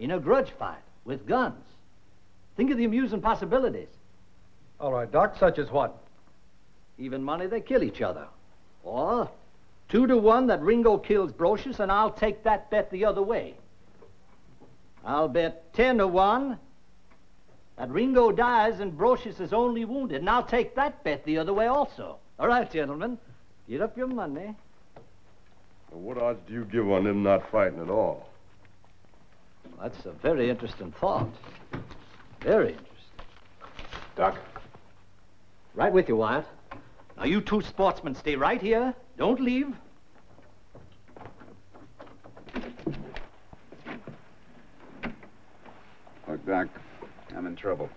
In a grudge fight with guns. Think of the amusing possibilities. All right, Doc, such as what? Even money they kill each other. Or two to one that Ringo kills Brocius, and I'll take that bet the other way. I'll bet ten to one that Ringo dies and Brocius is only wounded, and I'll take that bet the other way also. All right, gentlemen, get up your money. Well, what odds do you give on them not fighting at all? That's a very interesting thought. Very interesting. Doc. Right with you, Wyatt. Now, you two sportsmen stay right here. Don't leave. Look, Doc, I'm in trouble.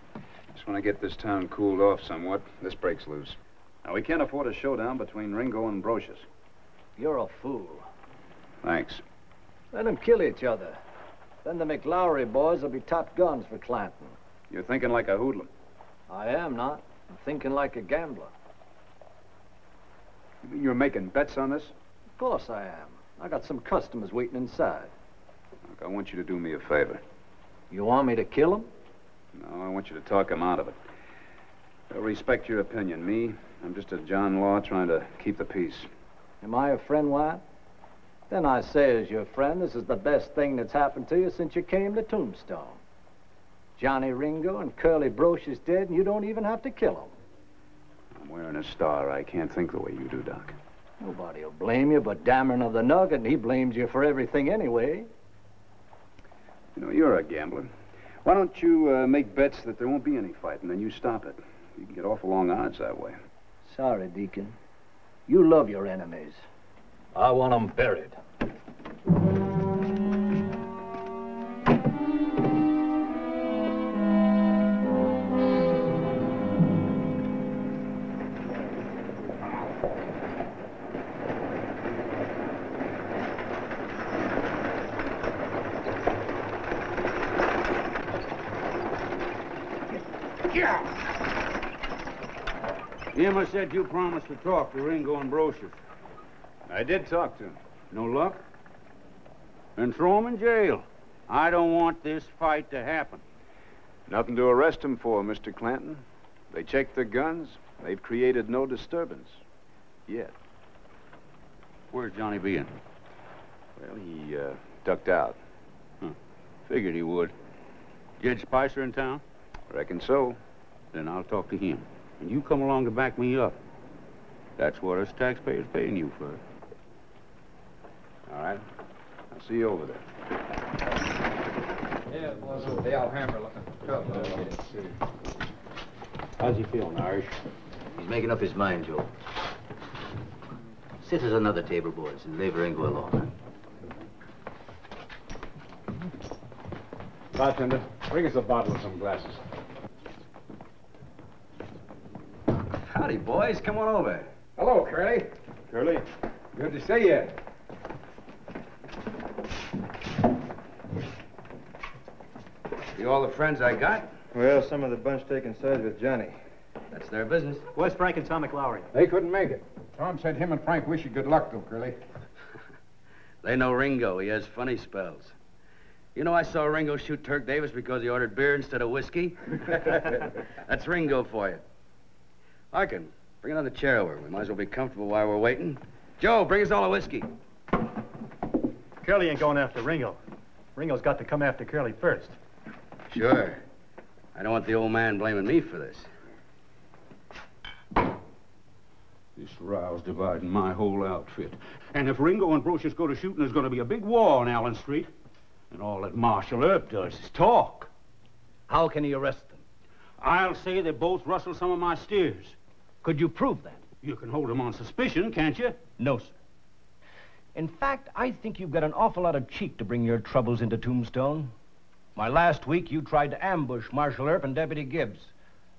Just when I get this town cooled off somewhat, this breaks loose. Now, we can't afford a showdown between Ringo and Brocius. You're a fool. Thanks. Let them kill each other. Then the McLaury boys will be top guns for Clanton. You're thinking like a hoodlum. I am not. I'm thinking like a gambler. You mean you're making bets on this? Of course I am. I got some customers waiting inside. Look, I want you to do me a favor. You want me to kill him? No, I want you to talk him out of it. I respect your opinion. Me, I'm just a John Law trying to keep the peace. Am I a friend, Wyatt? Then I say, as your friend, this is the best thing that's happened to you since you came to Tombstone. Johnny Ringo and Curly Brocius dead, and you don't even have to kill them. I'm wearing a star. I can't think the way you do, Doc. Nobody will blame you but Dameron of the Nugget, and he blames you for everything anyway. You know, you're a gambler. Why don't you uh, make bets that there won't be any fighting, and then you stop it? You can get awful long odds that way. Sorry, Deacon. You love your enemies. I want them buried. Emma said you promised to talk to Ringo and Brocius. I did talk to him. No luck? Then throw him in jail. I don't want this fight to happen. Nothing to arrest him for, Mr. Clanton. They checked their guns. They've created no disturbance. Yet. Where's Johnny Behan? Well, he uh, ducked out. Huh. Figured he would. Jed Spicer in town? Reckon so. Then I'll talk to him. And you come along to back me up. That's what us taxpayers paying you for. All right. I'll see you over there. Yeah, it was the Alhambra looking. How's he feeling, Irish? He's making up his mind, Joe. Sit at another table, boys, and leave Ringo alone. Bartender, bring us a bottle and some glasses. Howdy, boys. Come on over. Hello, Curly. Curly. Good to see you. You all the friends I got? Well, some of the bunch taking sides with Johnny. That's their business. Where's Frank and Tom McLaury? They couldn't make it. Tom said him and Frank wish you good luck, though, Curly. <laughs> They know Ringo. He has funny spells. You know, I saw Ringo shoot Turk Davis because he ordered beer instead of whiskey. <laughs> That's Ringo for you. Larkin, bring another chair over. We might as well be comfortable while we're waiting. Joe, bring us all a whiskey. Curly ain't going after Ringo. Ringo's got to come after Curly first. Sure. I don't want the old man blaming me for this. This row's dividing my whole outfit. And if Ringo and Brocius go to shooting, there's going to be a big war on Allen Street. And all that Marshal Earp does is talk. How can he arrest them? I'll say they both rustled some of my steers. Could you prove that? You can hold them on suspicion, can't you? No, sir. In fact, I think you've got an awful lot of cheek to bring your troubles into Tombstone. My last week you tried to ambush Marshal Earp and Deputy Gibbs.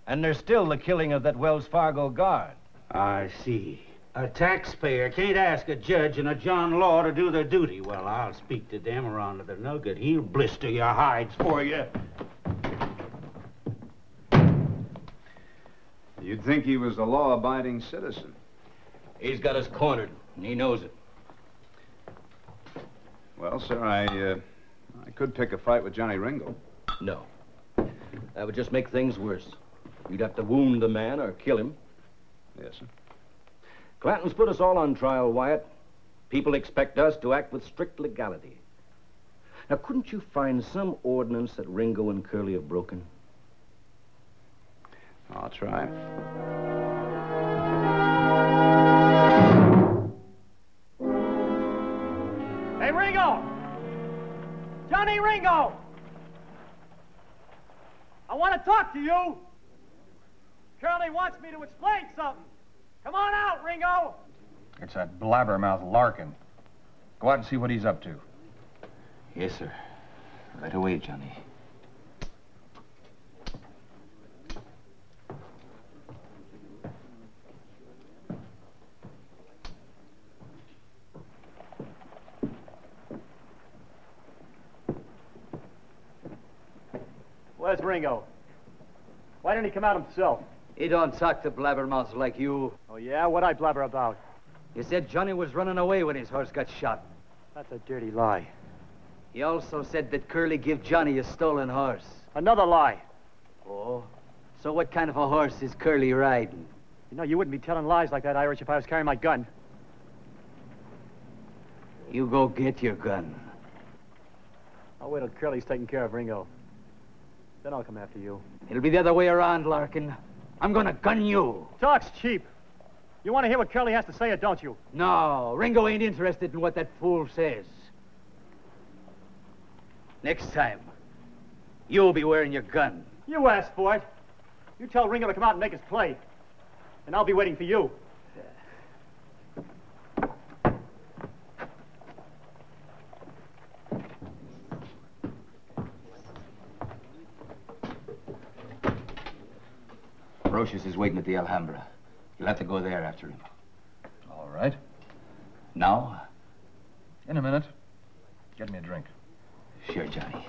And there's still the killing of that Wells Fargo guard. I see. A taxpayer can't ask a judge and a John Law to do their duty. Well, I'll speak to Dameron to the nugget. He'll blister your hides for you. You'd think he was a law-abiding citizen. He's got us cornered, and he knows it. Well, sir, I, uh, I could pick a fight with Johnny Ringo. No. That would just make things worse. You'd have to wound the man or kill him. Yes, sir. Clanton's put us all on trial, Wyatt. People expect us to act with strict legality. Now, couldn't you find some ordinance that Ringo and Curly have broken? I'll try. Hey, Ringo! Johnny Ringo! I want to talk to you. Curly wants me to explain something. Come on out, Ringo. It's that blabbermouth Larkin. Go out and see what he's up to. Yes, sir. Right away, Johnny. Where's Ringo? Why didn't he come out himself? He don't talk to blabbermouths like you. Oh, yeah? What'd I blabber about? You said Johnny was running away when his horse got shot. That's a dirty lie. He also said that Curly gave Johnny a stolen horse. Another lie. Oh? So what kind of a horse is Curly riding? You know, you wouldn't be telling lies like that, Irish, if I was carrying my gun. You go get your gun. I'll wait till Curly's taking care of Ringo. Then I'll come after you. It'll be the other way around, Larkin. I'm gonna gun you. Talk's cheap. You want to hear what Curly has to say, or don't you? No, Ringo ain't interested in what that fool says. Next time, you'll be wearing your gun. You asked for it. You tell Ringo to come out and make his play. And I'll be waiting for you. Brocius is waiting at the Alhambra. You'll have to go there after him. All right. Now? In a minute. Get me a drink. Sure, Johnny.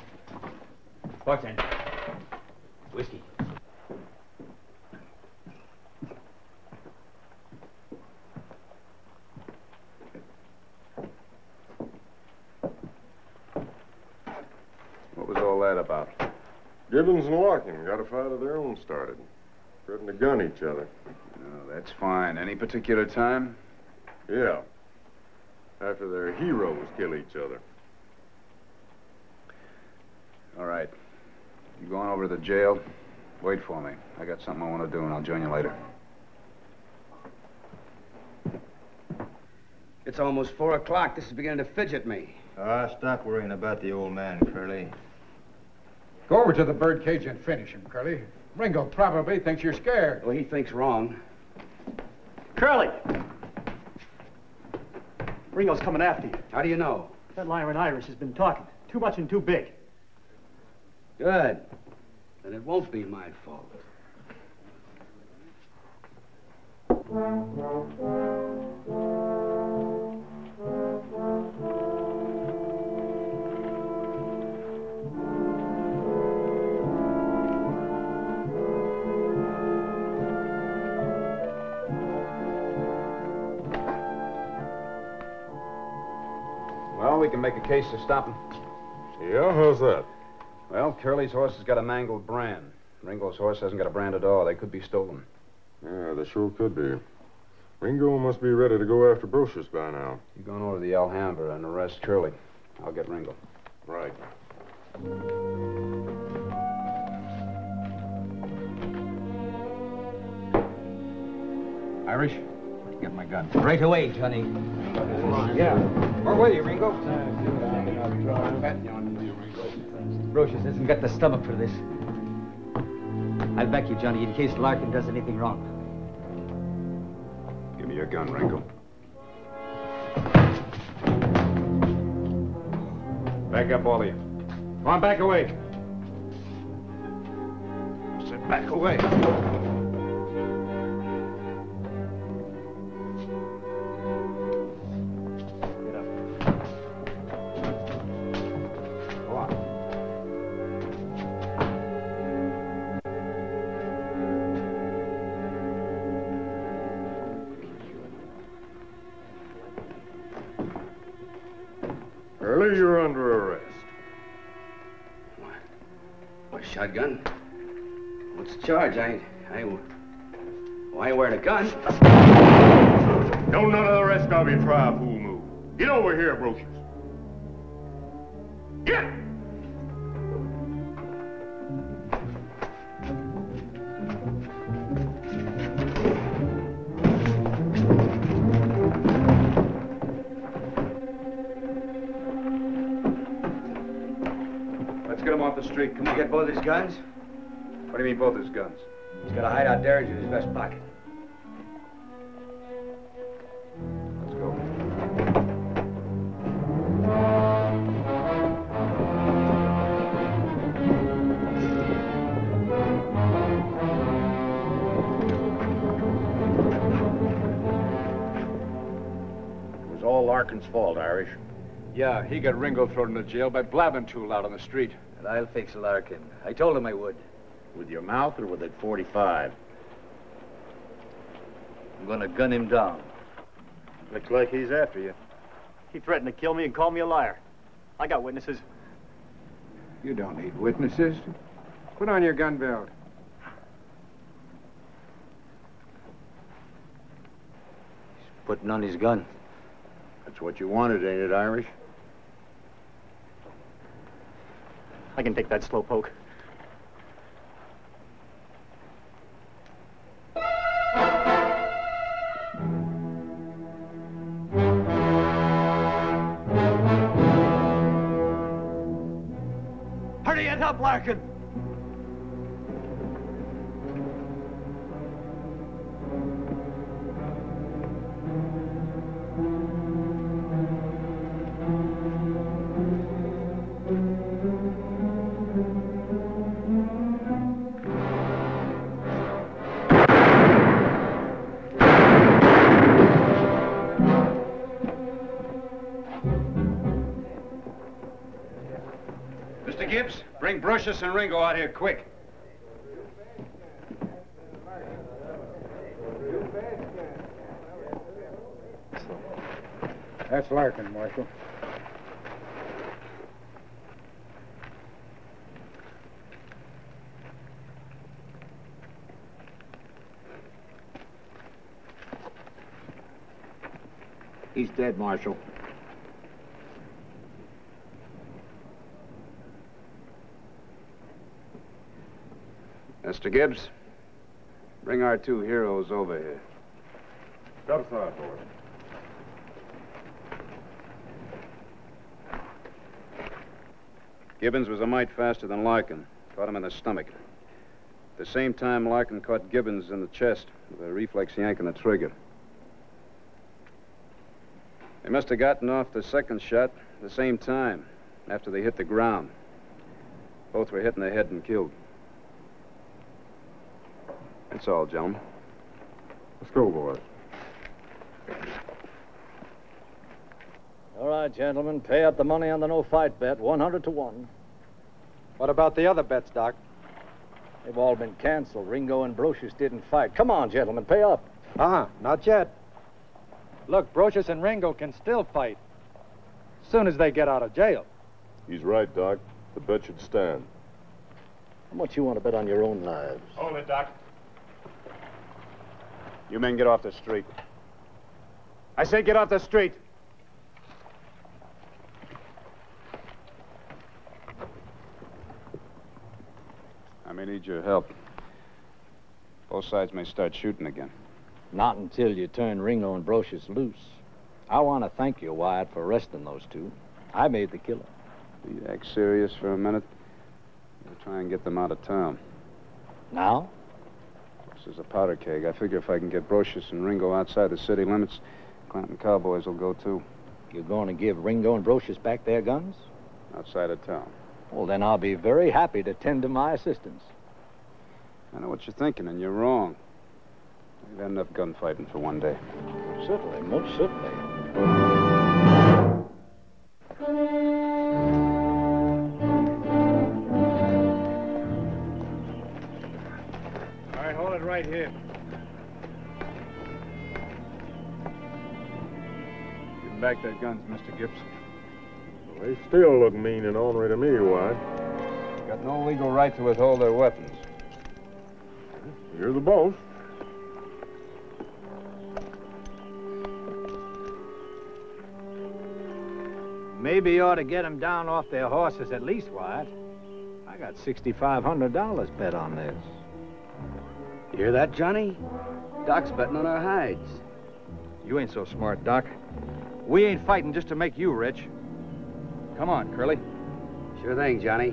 Bartender. Whiskey. What was all that about? Gibbons and Larkin got a fight of their own started. Threatened to gun each other. Oh, that's fine. Any particular time? Yeah. After their heroes kill each other. All right. You going over to the jail? Wait for me. I got something I want to do, and I'll join you later. It's almost four o'clock. This is beginning to fidget me. Ah, stop worrying about the old man, Curly. Go over to the birdcage and finish him, Curly. Ringo probably thinks you're scared. Well, he thinks wrong. Curly! Ringo's coming after you. How do you know? That liar in Irish has been talking. Too much and too big. Good. Then it won't be my fault. <laughs> we can make a case to stop him. Yeah, how's that? Well, Curly's horse has got a mangled brand. Ringo's horse hasn't got a brand at all. They could be stolen. Yeah, they sure could be. Ringo must be ready to go after Brocius by now. You go on over to the Alhambra and arrest Curly. I'll get Ringo. Right. Irish, get my gun. Right away, Johnny. Yeah. Where will you, Ringo? Brocius hasn't got the stomach for this. I'll back you, Johnny, in case Larkin does anything wrong. Give me your gun, Ringo. Back up, all of you. Come on, back away. Sit back away. Charge? I, I, well, I ain't wearing a gun. Don't none of the rest of you try a fool move. Get over here, Brocius. Get! Let's get him off the street. Come on. Get both his guns? What do you mean, both his guns? He's got a hideout derringer in his vest pocket. Let's go. It was all Larkin's fault, Irish. Yeah, he got Ringo thrown into jail by blabbing too loud on the street. And I'll fix Larkin. I told him I would. With your mouth or with that 45? I'm gonna gun him down. Looks like he's after you. He threatened to kill me and called me a liar. I got witnesses. You don't need witnesses. Put on your gun belt. He's putting on his gun. That's what you wanted, ain't it, Irish? I can take that slow poke. Bring Brocius and Ringo out here quick. That's Larkin, Marshal. He's dead, Marshal. Mr. Gibbs, bring our two heroes over here. Aside, boy. Gibbons was a mite faster than Larkin. Caught him in the stomach. At the same time, Larkin caught Gibbons in the chest with a reflex yank on the trigger. They must have gotten off the second shot at the same time, after they hit the ground. Both were hit in the head and killed. That's all, gentlemen. Let's go, boys. All right, gentlemen, pay up the money on the no fight bet, 100 to 1. What about the other bets, Doc? They've all been canceled. Ringo and Brocius didn't fight. Come on, gentlemen, pay up. Uh-huh, not yet. Look, Brocius and Ringo can still fight. soon as they get out of jail. He's right, Doc. The bet should stand. How much you want to bet on your own lives? Hold it, Doc. You men get off the street. I say get off the street. I may need your help. Both sides may start shooting again. Not until you turn Ringo and Brocius loose. I want to thank you, Wyatt, for arresting those two. I made the killing. Do you act serious for a minute? We'll try and get them out of town. Now? Is a powder keg. I figure if I can get Brocius and Ringo outside the city limits, Clanton Cowboys will go too. You're going to give Ringo and Brocius back their guns? Outside of town. Well, then I'll be very happy to tend to my assistance. I know what you're thinking, and you're wrong. We've had enough gunfighting for one day. Certainly, most certainly. Their guns, Mr. Gibbs. They still look mean and ornery to me, Wyatt. Got no legal right to withhold their weapons. You're the boss. Maybe you ought to get them down off their horses at least, Wyatt. I got $6,500 bet on this. You hear that, Johnny? Doc's betting on our hides. You ain't so smart, Doc. We ain't fighting just to make you rich. Come on, Curly. Sure thing, Johnny.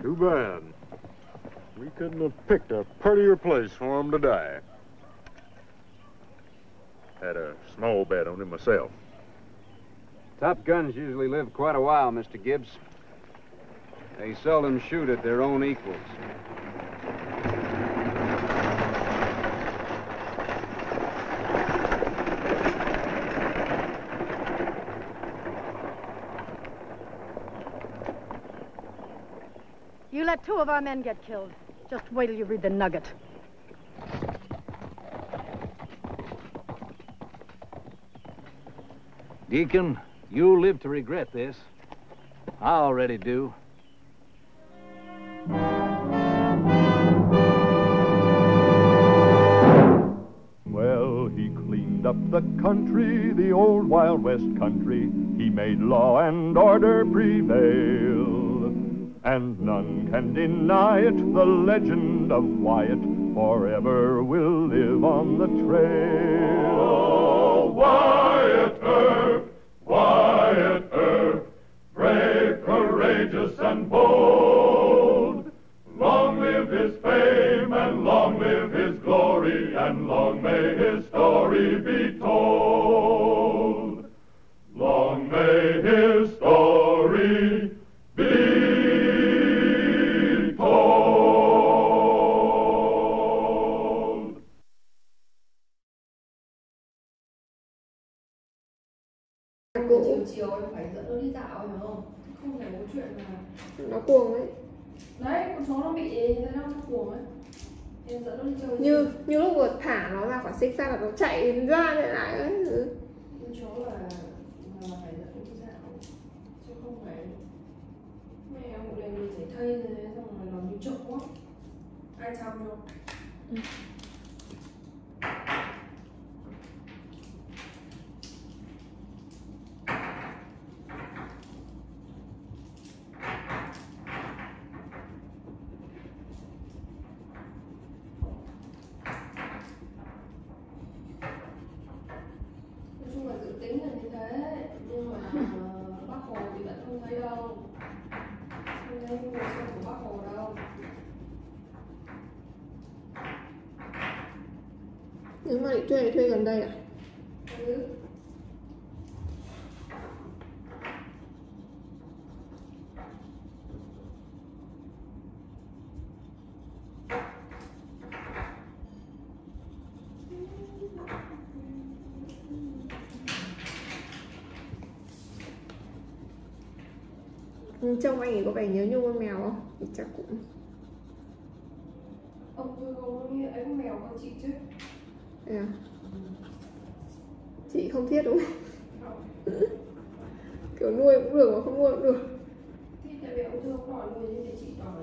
Too bad. We couldn't have picked a prettier place for him to die. Had a small bet on him myself. Top guns usually live quite a while, Mr. Gibbs. They seldom shoot at their own equals. Two of our men get killed. Just wait till you read the nugget. Deacon, you'll live to regret this. I already do. Well, he cleaned up the country, the old Wild West country. He made law and order prevail. And none can deny it, the legend of Wyatt forever will live on the trail. Cuồng ấy. Em dẫn nó đi chơi như như lúc vừa thả nó ra khỏi xích ra là nó chạy ra chạy lại ấy ừ. chó là là phải dẫn nó đi dạo chứ không phải mẹ em một lần mình phải thay rồi xong rồi nó như trộm quá. Ai chăm cho nói chung là dự tính là như thế nhưng mà ờ, bác hồ thì vẫn không thấy đâu không thấy hồ sơ của bác hồ đâu nếu mà định thuê thì thuê gần đây à ừ. Trông anh ấy có vẻ nhớ nhung con mèo không thì chắc cũng ông chưa có nghĩa ấy mèo con chị chứ à thiết đúng không? Kiểu nuôi cũng được mà không nuôi cũng được. Thì tại vì ông chưa có đòi nuôi nhưng để chị đòi.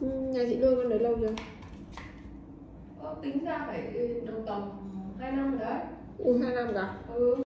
Ừ, nhà chị nuôi con đấy lâu chưa Ơ, tính ra phải đầu tầm 2 năm rồi đấy. Ui hai năm cả. Ừ